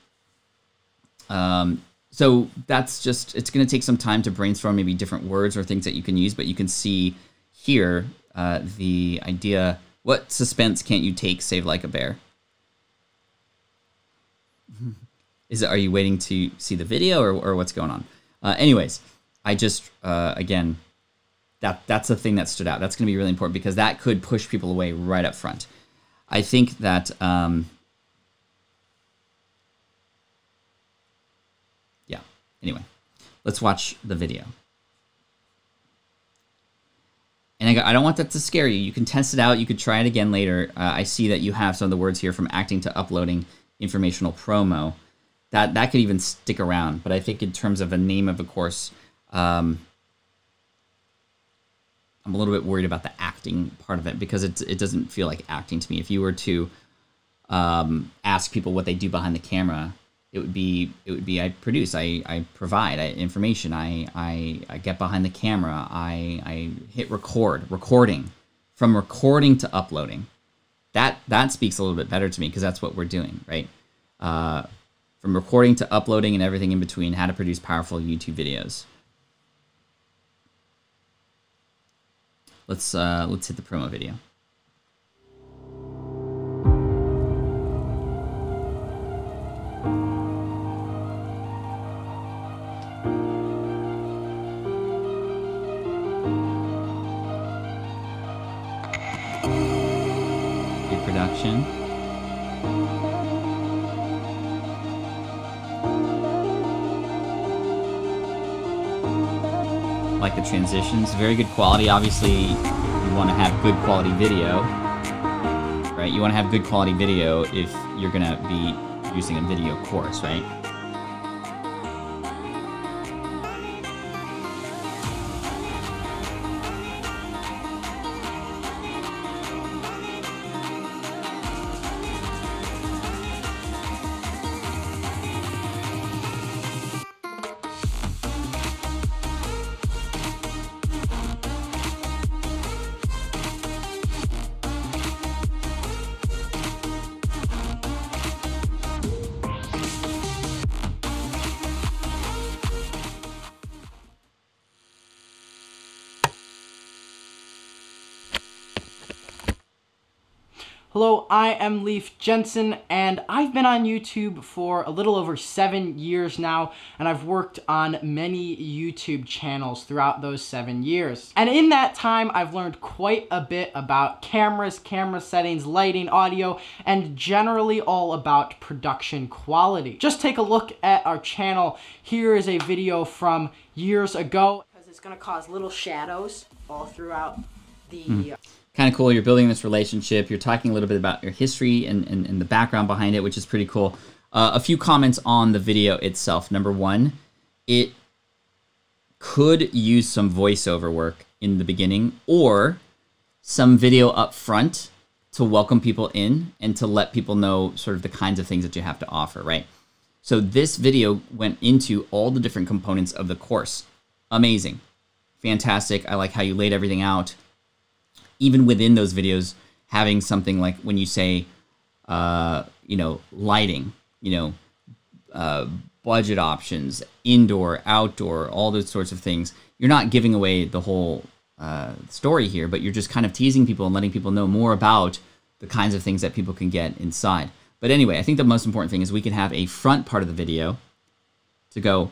Speaker 1: Um, so that's just it's going to take some time to brainstorm maybe different words or things that you can use but you can see here uh, the idea what suspense can't you take save like a bear? Is it are you waiting to see the video or, or what's going on? Uh, anyways i just uh, again that that's the thing that stood out. That's going to be really important because that could push people away right up front. I think that um, Anyway, let's watch the video. And I, go, I don't want that to scare you. You can test it out. You could try it again later. Uh, I see that you have some of the words here from acting to uploading informational promo. That that could even stick around. But I think in terms of a name of a course, um, I'm a little bit worried about the acting part of it because it it doesn't feel like acting to me. If you were to um, ask people what they do behind the camera, it would be it would be I produce I, I provide I, information I, I I get behind the camera I I hit record recording. From recording to uploading. That that speaks a little bit better to me because that's what we're doing right? Uh, from recording to uploading and everything in between how to produce powerful YouTube videos. Let's uh, let's hit the promo video transitions, very good quality. Obviously, you want to have good quality video, right? You want to have good quality video if you're going to be using a video course, right?
Speaker 3: Jensen, and I've been on YouTube for a little over seven years now, and I've worked on many YouTube channels throughout those seven years. And in that time, I've learned quite a bit about cameras, camera settings, lighting, audio, and generally all about production quality. Just take a look at our channel. Here is a video from years ago, because it's gonna cause little shadows all throughout the...
Speaker 1: Mm kind of cool. You're building this relationship. You're talking a little bit about your history and, and, and the background behind it, which is pretty cool. Uh, a few comments on the video itself. Number one, it could use some voiceover work in the beginning or some video up front to welcome people in and to let people know sort of the kinds of things that you have to offer, right? So this video went into all the different components of the course. Amazing. Fantastic. I like how you laid everything out even within those videos, having something like when you say, uh, you know, lighting, you know, uh, budget options, indoor, outdoor, all those sorts of things. You're not giving away the whole uh, story here, but you're just kind of teasing people and letting people know more about the kinds of things that people can get inside. But anyway, I think the most important thing is we can have a front part of the video to go,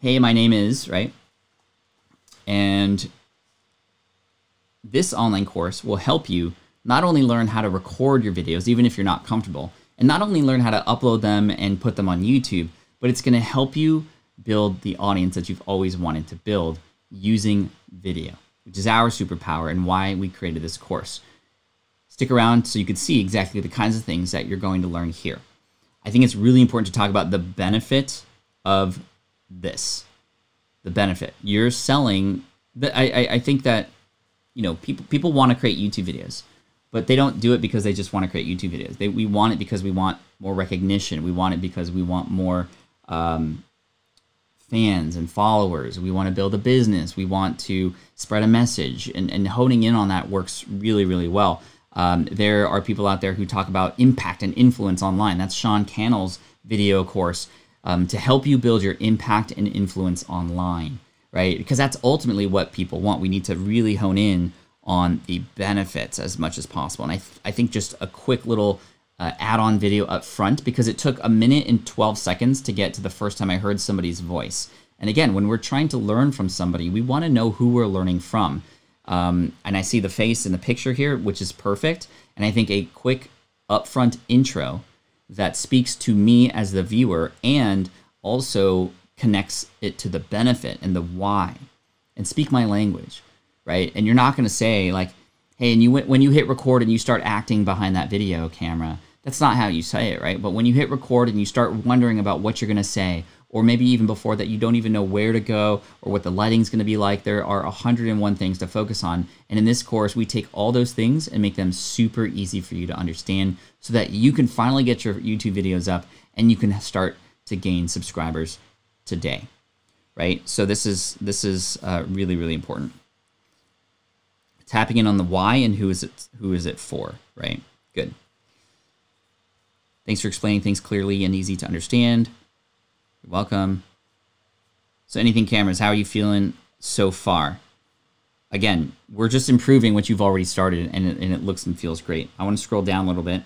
Speaker 1: hey, my name is, right? And this online course will help you not only learn how to record your videos, even if you're not comfortable, and not only learn how to upload them and put them on YouTube, but it's going to help you build the audience that you've always wanted to build using video, which is our superpower and why we created this course. Stick around so you can see exactly the kinds of things that you're going to learn here. I think it's really important to talk about the benefit of this. The benefit. You're selling. I, I, I think that you know, people people want to create YouTube videos, but they don't do it because they just want to create YouTube videos. They, we want it because we want more recognition. We want it because we want more um, fans and followers. We want to build a business. We want to spread a message, and, and honing in on that works really, really well. Um, there are people out there who talk about impact and influence online. That's Sean Cannell's video course um, to help you build your impact and influence online right? Because that's ultimately what people want. We need to really hone in on the benefits as much as possible. And I, th I think just a quick little uh, add-on video up front because it took a minute and 12 seconds to get to the first time I heard somebody's voice. And again, when we're trying to learn from somebody, we want to know who we're learning from. Um, and I see the face in the picture here, which is perfect. And I think a quick upfront intro that speaks to me as the viewer and also connects it to the benefit and the why. And speak my language right? And you're not going to say like hey and you when you hit record and you start acting behind that video camera that's not how you say it right? But when you hit record and you start wondering about what you're going to say or maybe even before that you don't even know where to go or what the lighting's going to be like there are 101 things to focus on. And in this course we take all those things and make them super easy for you to understand so that you can finally get your youtube videos up and you can start to gain subscribers today, right? So this is this is uh, really really important. Tapping in on the why and who is it who is it for, right? Good. Thanks for explaining things clearly and easy to understand. You're welcome. So anything cameras, how are you feeling so far? Again, we're just improving what you've already started and it, and it looks and feels great. I want to scroll down a little bit.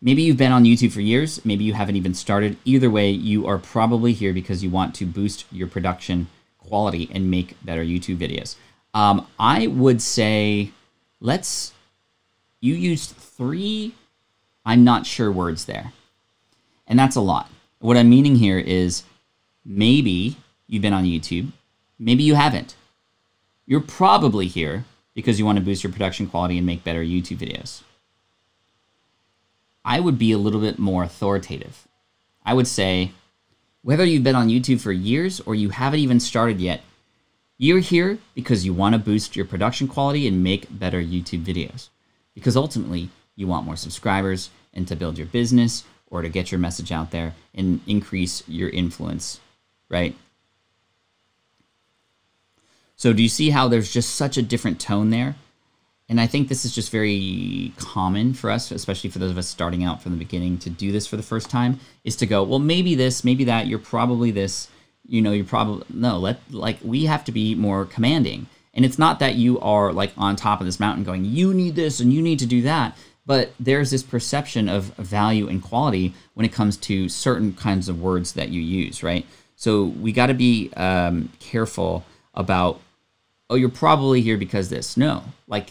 Speaker 1: Maybe you've been on YouTube for years, maybe you haven't even started. Either way, you are probably here because you want to boost your production quality and make better YouTube videos. Um, I would say let's, you used three, I'm not sure words there. And that's a lot. What I'm meaning here is maybe you've been on YouTube, maybe you haven't. You're probably here because you want to boost your production quality and make better YouTube videos. I would be a little bit more authoritative. I would say, whether you've been on YouTube for years or you haven't even started yet, you're here because you want to boost your production quality and make better YouTube videos. Because ultimately, you want more subscribers and to build your business or to get your message out there and increase your influence, right? So, do you see how there's just such a different tone there? And I think this is just very common for us, especially for those of us starting out from the beginning to do this for the first time, is to go, well, maybe this, maybe that, you're probably this, you know, you're probably, no, let, like, we have to be more commanding. And it's not that you are like on top of this mountain going, you need this and you need to do that. But there's this perception of value and quality when it comes to certain kinds of words that you use, right? So we got to be um, careful about, oh, you're probably here because this. No, like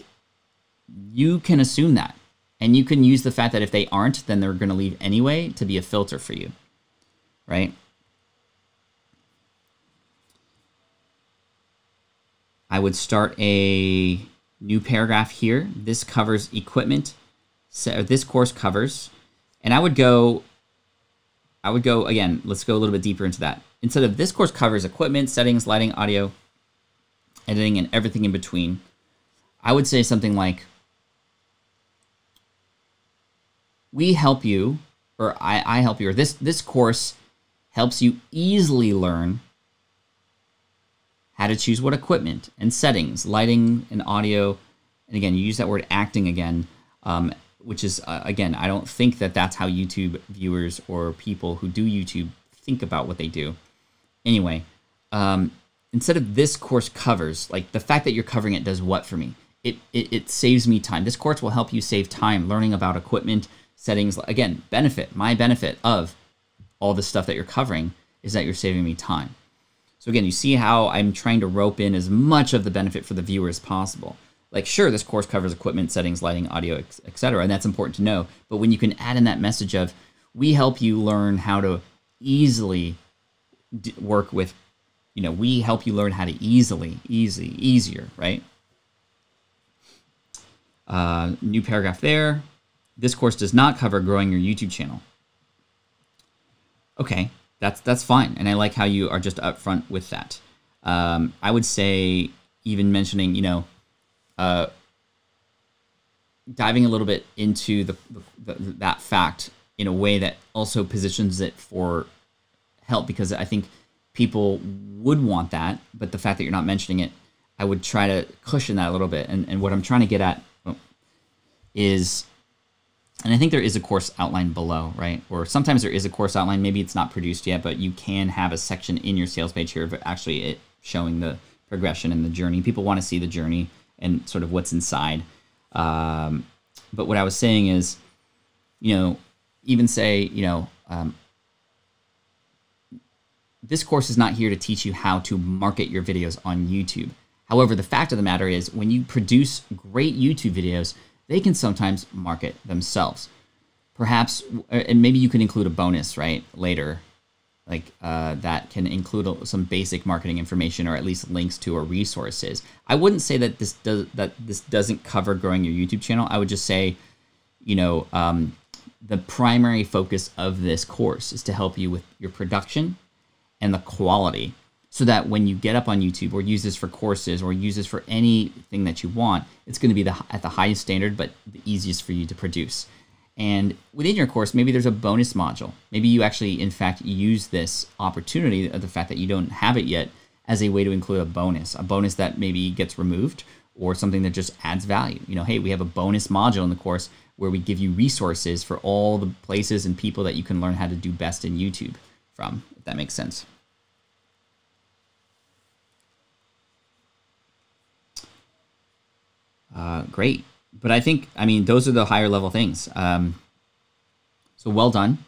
Speaker 1: you can assume that. And you can use the fact that if they aren't, then they're going to leave anyway to be a filter for you, right? I would start a new paragraph here. This covers equipment. So this course covers, and I would go. I would go again. Let's go a little bit deeper into that. Instead of this course covers equipment, settings, lighting, audio, editing, and everything in between. I would say something like, "We help you, or I, I help you, or this this course helps you easily learn how to choose what equipment and settings, lighting and audio. And again, you use that word acting again, um, which is, uh, again, I don't think that that's how YouTube viewers or people who do YouTube think about what they do. Anyway, um, instead of this course covers, like the fact that you're covering it does what for me? It, it, it saves me time. This course will help you save time learning about equipment, settings. Again, benefit, my benefit of all the stuff that you're covering is that you're saving me time. So again, you see how I'm trying to rope in as much of the benefit for the viewer as possible. Like, sure, this course covers equipment, settings, lighting, audio, etc., and that's important to know. But when you can add in that message of, we help you learn how to easily work with, you know, we help you learn how to easily, easy, easier, right? Uh, new paragraph there. This course does not cover growing your YouTube channel. Okay, that's that's fine, and I like how you are just upfront with that. Um, I would say even mentioning, you know, uh, diving a little bit into the, the, that fact in a way that also positions it for help because I think people would want that, but the fact that you're not mentioning it, I would try to cushion that a little bit. And, and what I'm trying to get at is and I think there is a course outline below, right? Or sometimes there is a course outline. Maybe it's not produced yet, but you can have a section in your sales page here of actually it showing the progression and the journey. People want to see the journey and sort of what's inside. Um, but what I was saying is, you know, even say, you know, um, this course is not here to teach you how to market your videos on YouTube. However, the fact of the matter is, when you produce great YouTube videos, they can sometimes market themselves. Perhaps, uh, and maybe you can include a bonus, right, later, like uh, that can include some basic marketing information or at least links to or resources. I wouldn't say that this does that this doesn't cover growing your YouTube channel. I would just say, you know, um, the primary focus of this course is to help you with your production and the quality so that when you get up on YouTube or use this for courses or use this for anything that you want, it's going to be the, at the highest standard, but the easiest for you to produce. And within your course, maybe there's a bonus module. Maybe you actually, in fact, use this opportunity of the fact that you don't have it yet as a way to include a bonus, a bonus that maybe gets removed or something that just adds value. You know, hey, we have a bonus module in the course where we give you resources for all the places and people that you can learn how to do best in YouTube from, if that makes sense. Uh, great. But I think, I mean, those are the higher level things. Um, so well done.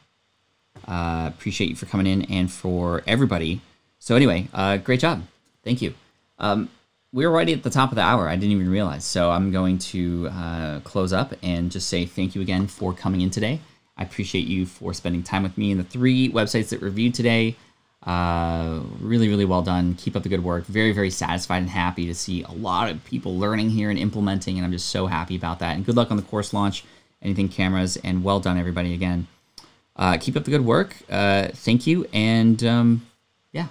Speaker 1: Uh, appreciate you for coming in and for everybody. So anyway, uh, great job. Thank you. Um, we're right at the top of the hour. I didn't even realize. So I'm going to uh, close up and just say thank you again for coming in today. I appreciate you for spending time with me in the three websites that reviewed today. Uh, really, really well done. Keep up the good work. Very, very satisfied and happy to see a lot of people learning here and implementing, and I'm just so happy about that. And good luck on the course launch, anything cameras, and well done, everybody, again. Uh, keep up the good work. Uh, thank you, and um, yeah,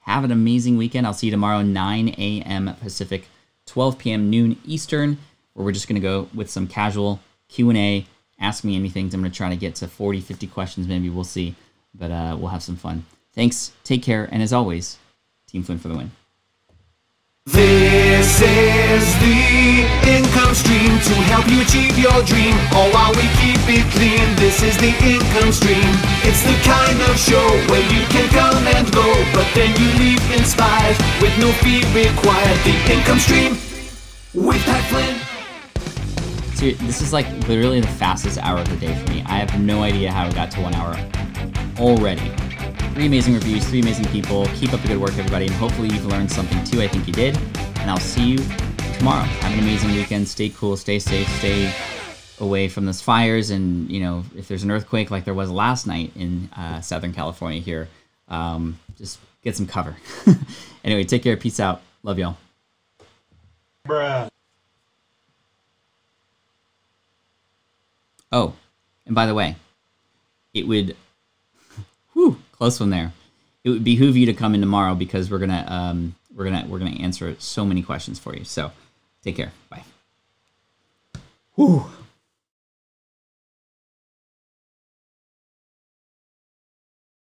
Speaker 1: have an amazing weekend. I'll see you tomorrow, 9 a.m. Pacific, 12 p.m. noon Eastern, where we're just going to go with some casual Q&A. Ask me anything. I'm going to try to get to 40, 50 questions, maybe. We'll see, but uh, we'll have some fun. Thanks, take care, and as always, Team Flynn for the win.
Speaker 2: This is the income stream to help you achieve your dream. All while we keep it clean. This is the income stream. It's the kind of show where you can come and go, but then you leave inspired with no fee required. The income stream with Pat Flynn.
Speaker 1: So this is like literally the fastest hour of the day for me. I have no idea how it got to one hour already. Three amazing reviews, three amazing people. Keep up the good work, everybody, and hopefully you've learned something too. I think you did. And I'll see you tomorrow. Have an amazing weekend. Stay cool, stay safe, stay away from those fires. And, you know, if there's an earthquake like there was last night in uh, Southern California here, um, just get some cover. anyway, take care. Peace out. Love y'all.
Speaker 4: Bruh.
Speaker 1: Oh, and by the way, it would, whew, close one there. It would behoove you to come in tomorrow because we're gonna um, we're gonna we're gonna answer so many questions for you. So, take care. Bye. Whew.